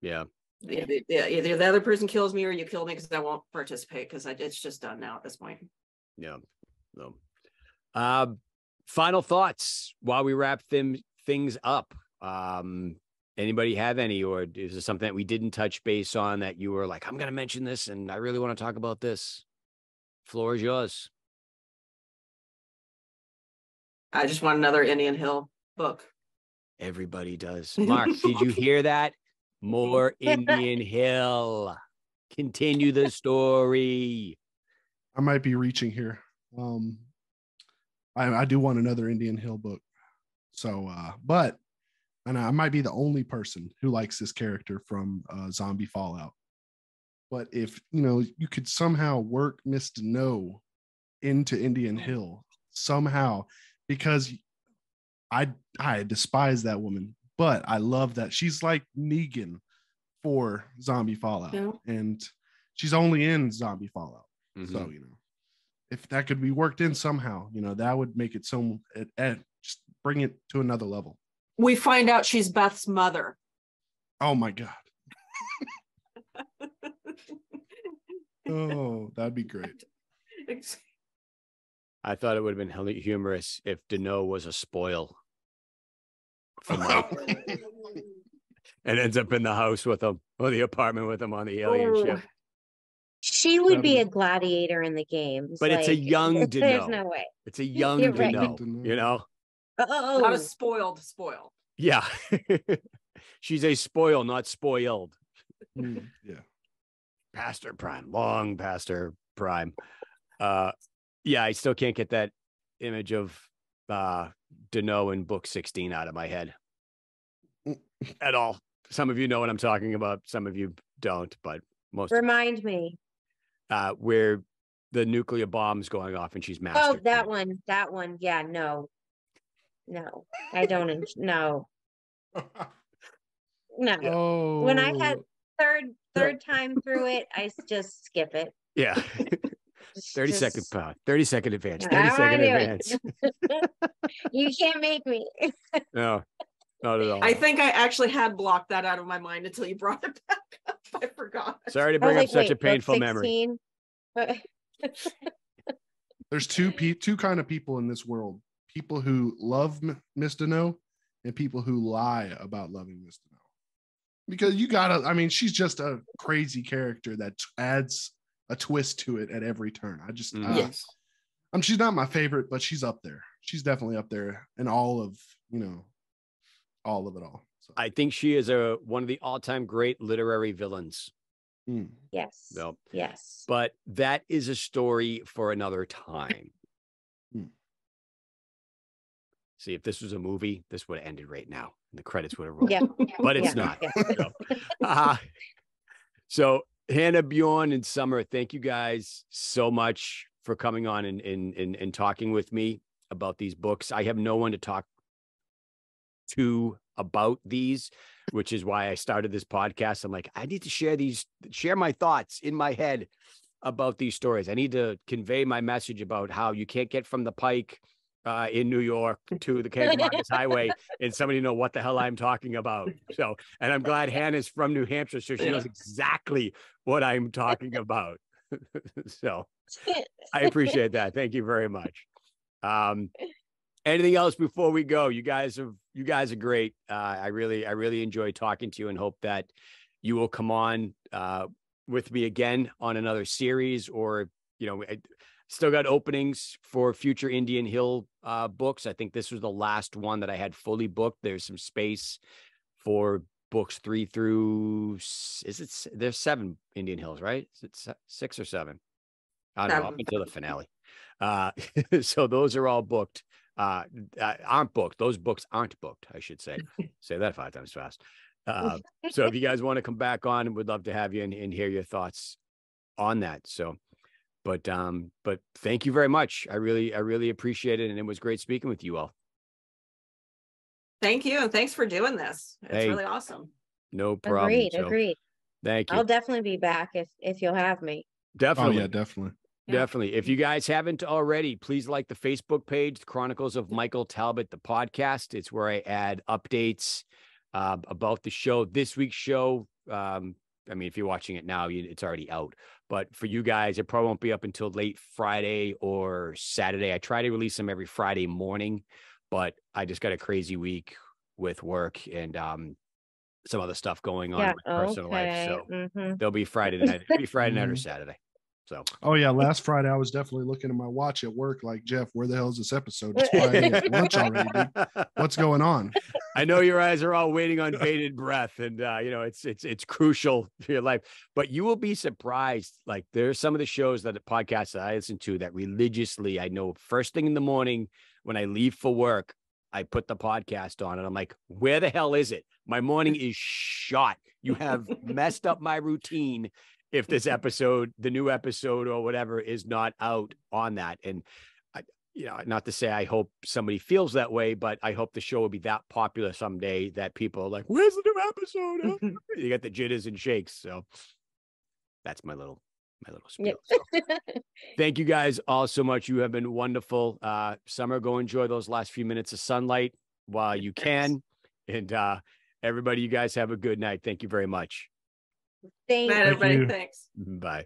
[SPEAKER 2] yeah
[SPEAKER 5] yeah, either the other person kills me or you kill me because I won't participate because it's just done now at this point.
[SPEAKER 2] Yeah. No. Uh, final thoughts while we wrap them things up. Um, anybody have any, or is there something that we didn't touch base on that you were like, I'm going to mention this and I really want to talk about this? Floor is yours.
[SPEAKER 5] I just want another Indian Hill book.
[SPEAKER 2] Everybody does. Mark, did you hear that? More Indian Hill. Continue the story.
[SPEAKER 4] I might be reaching here. Um, I, I do want another Indian Hill book. So, uh, but, and I might be the only person who likes this character from uh, Zombie Fallout. But if you know, you could somehow work Miss Deneau into Indian Hill, somehow because I I despise that woman, but I love that she's like Negan for Zombie Fallout,
[SPEAKER 5] Yeah.
[SPEAKER 4] and she's only in Zombie Fallout.
[SPEAKER 2] Mhm.
[SPEAKER 4] So you know, if that could be worked in somehow, you know, that would make it so it, it just bring it to another level.
[SPEAKER 5] We find out she's Beth's mother.
[SPEAKER 4] Oh my god. Oh, that'd be great.
[SPEAKER 2] I thought it would have been hella humorous if Deneau was a spoil for Mike and ends up in the house with him or the apartment with him on the alien
[SPEAKER 5] Oh.
[SPEAKER 2] ship.
[SPEAKER 3] She would be a gladiator in the games.
[SPEAKER 2] But it's a
[SPEAKER 3] like,
[SPEAKER 2] young
[SPEAKER 3] There's no way.
[SPEAKER 2] It's a young
[SPEAKER 3] You're right.
[SPEAKER 2] Deneau, you know?
[SPEAKER 3] Oh,
[SPEAKER 5] Not a spoiled spoil.
[SPEAKER 2] Yeah. She's a spoil, not spoiled.
[SPEAKER 4] Mm, yeah.
[SPEAKER 2] Past her prime, long past her prime. Uh, yeah, I still can't get that image of uh, Deneau in book 16 out of my head at all. Some of you know what I'm talking about. Some of you don't, but most
[SPEAKER 3] remind me.
[SPEAKER 2] uh, where the nuclear bomb's going off and she's master.
[SPEAKER 3] Oh, that one. That one. Yeah, no. No, I don't. en- No, no.
[SPEAKER 4] Oh,
[SPEAKER 3] When I had third third time through it, I just skip it.
[SPEAKER 2] Yeah.
[SPEAKER 3] Just-
[SPEAKER 2] 30 second
[SPEAKER 3] just-
[SPEAKER 2] pound, 30 second advance, 30 second advance.
[SPEAKER 3] You can't make me.
[SPEAKER 2] No, not at all.
[SPEAKER 5] I think I actually had blocked that out of my mind until you brought it back up. I forgot.
[SPEAKER 2] Sorry to bring
[SPEAKER 3] like,
[SPEAKER 2] up such
[SPEAKER 3] wait,
[SPEAKER 2] a painful memory.
[SPEAKER 4] There's two pe- two kind of people in this world: people who love M- Miss Deneau and people who lie about loving Miss Deneau. Because you gotta, I mean, she's just a crazy character that adds a twist to it at every turn. I just,
[SPEAKER 2] Mhm.
[SPEAKER 4] uh,
[SPEAKER 5] Yes.
[SPEAKER 4] um, she's not my favorite, but she's up there. She's definitely up there in all of you know, all of it all. So,
[SPEAKER 2] I think she is a one of the all-time great literary villains.
[SPEAKER 4] mm.
[SPEAKER 3] yes,
[SPEAKER 2] So,
[SPEAKER 3] yes.
[SPEAKER 2] but that is a story for another time.
[SPEAKER 4] Hmm.
[SPEAKER 2] See, if this was a movie, this would have ended right now, and the credits would have rolled.
[SPEAKER 3] Yeah,
[SPEAKER 2] but it's
[SPEAKER 3] yeah,
[SPEAKER 2] not.
[SPEAKER 3] yeah.
[SPEAKER 2] So, uh, so Hannah, Bjorn, and Summer, thank you guys so much for coming on and and and, and talking with me about these books. I have no one to talk to about these, which is why I started this podcast. I'm like, I need to share these, share my thoughts in my head about these stories. I need to convey my message about how you can't get from the Pike uh, in New York to the Marcus Highway and somebody know what the hell I'm talking about. So, and I'm glad Hannah's from New Hampshire, so she knows exactly what I'm talking about. so I appreciate that. Thank you very much. Um, anything else before we go? You guys have you guys are great. Uh, I really I really enjoy talking to you and hope that you will come on uh, with me again on another series or you know still got openings for future Indian Hill uh, books. I think this was the last one that I had fully booked. There's some space for books three through is it there's seven Indian Hills, right? Is it six or seven? I don't know up until the finale. Uh, so those are all booked. Uh, uh, aren't booked. Those books aren't booked. I should say. say that five times fast. Uh, so if you guys want to come back on, we'd love to have you and, and hear your thoughts on that. So, but um, but thank you very much. I really I really appreciate it, and it was great speaking with you all.
[SPEAKER 5] Thank you. And thanks for doing this. It's
[SPEAKER 2] Hey.
[SPEAKER 5] really awesome.
[SPEAKER 2] No problem.
[SPEAKER 3] agreed,
[SPEAKER 2] So,
[SPEAKER 3] agreed.
[SPEAKER 2] Thank you.
[SPEAKER 3] I'll definitely be back if if you'll have me.
[SPEAKER 4] Oh
[SPEAKER 2] Definitely.
[SPEAKER 4] yeah, definitely.
[SPEAKER 2] Definitely. If you guys haven't already, please like the Facebook page, The Chronicles of Michael Talbot, the podcast. It's where I add updates uh, about the show. This week's show, um, I mean, if you're watching it now, you, it's already out. But for you guys, it probably won't be up until late Friday or Saturday. I try to release them every Friday morning, but I just got a crazy week with work and um, some other stuff going on
[SPEAKER 3] Yeah.
[SPEAKER 2] in my personal life.
[SPEAKER 3] Okay.
[SPEAKER 2] So
[SPEAKER 3] hmm
[SPEAKER 2] they'll be Friday night. Be Friday night or. Saturday. So
[SPEAKER 4] Oh yeah, last Friday I was definitely looking at my watch at work, like Jeff, where the hell is this episode? It's Friday, it's lunch already. Dude. What's going on?
[SPEAKER 2] I know your eyes are all waiting on bated breath, and uh, you know it's it's it's crucial to your life. But you will be surprised. Like there's some of the shows that the podcasts that I listen to that religiously. I know first thing in the morning when I leave for work, I put the podcast on, and I'm like, where the hell is it? My morning is shot. You have messed up my routine. If this episode, the new episode or whatever, is not out on that, and I, you know, not to say I hope somebody feels that way, but I hope the show will be that popular someday that people are like, "Where's the new episode?" you got the jitters and shakes. So that's my little my little spiel.
[SPEAKER 3] Yep.
[SPEAKER 2] So thank you guys all so much. You have been wonderful. Uh, Summer, go enjoy those last few minutes of sunlight while you can, and uh, everybody, you guys have a good night. Thank you very much.
[SPEAKER 3] Thank
[SPEAKER 5] Night,
[SPEAKER 3] you.
[SPEAKER 5] everybody.
[SPEAKER 4] you.
[SPEAKER 5] Thanks.
[SPEAKER 2] Bye.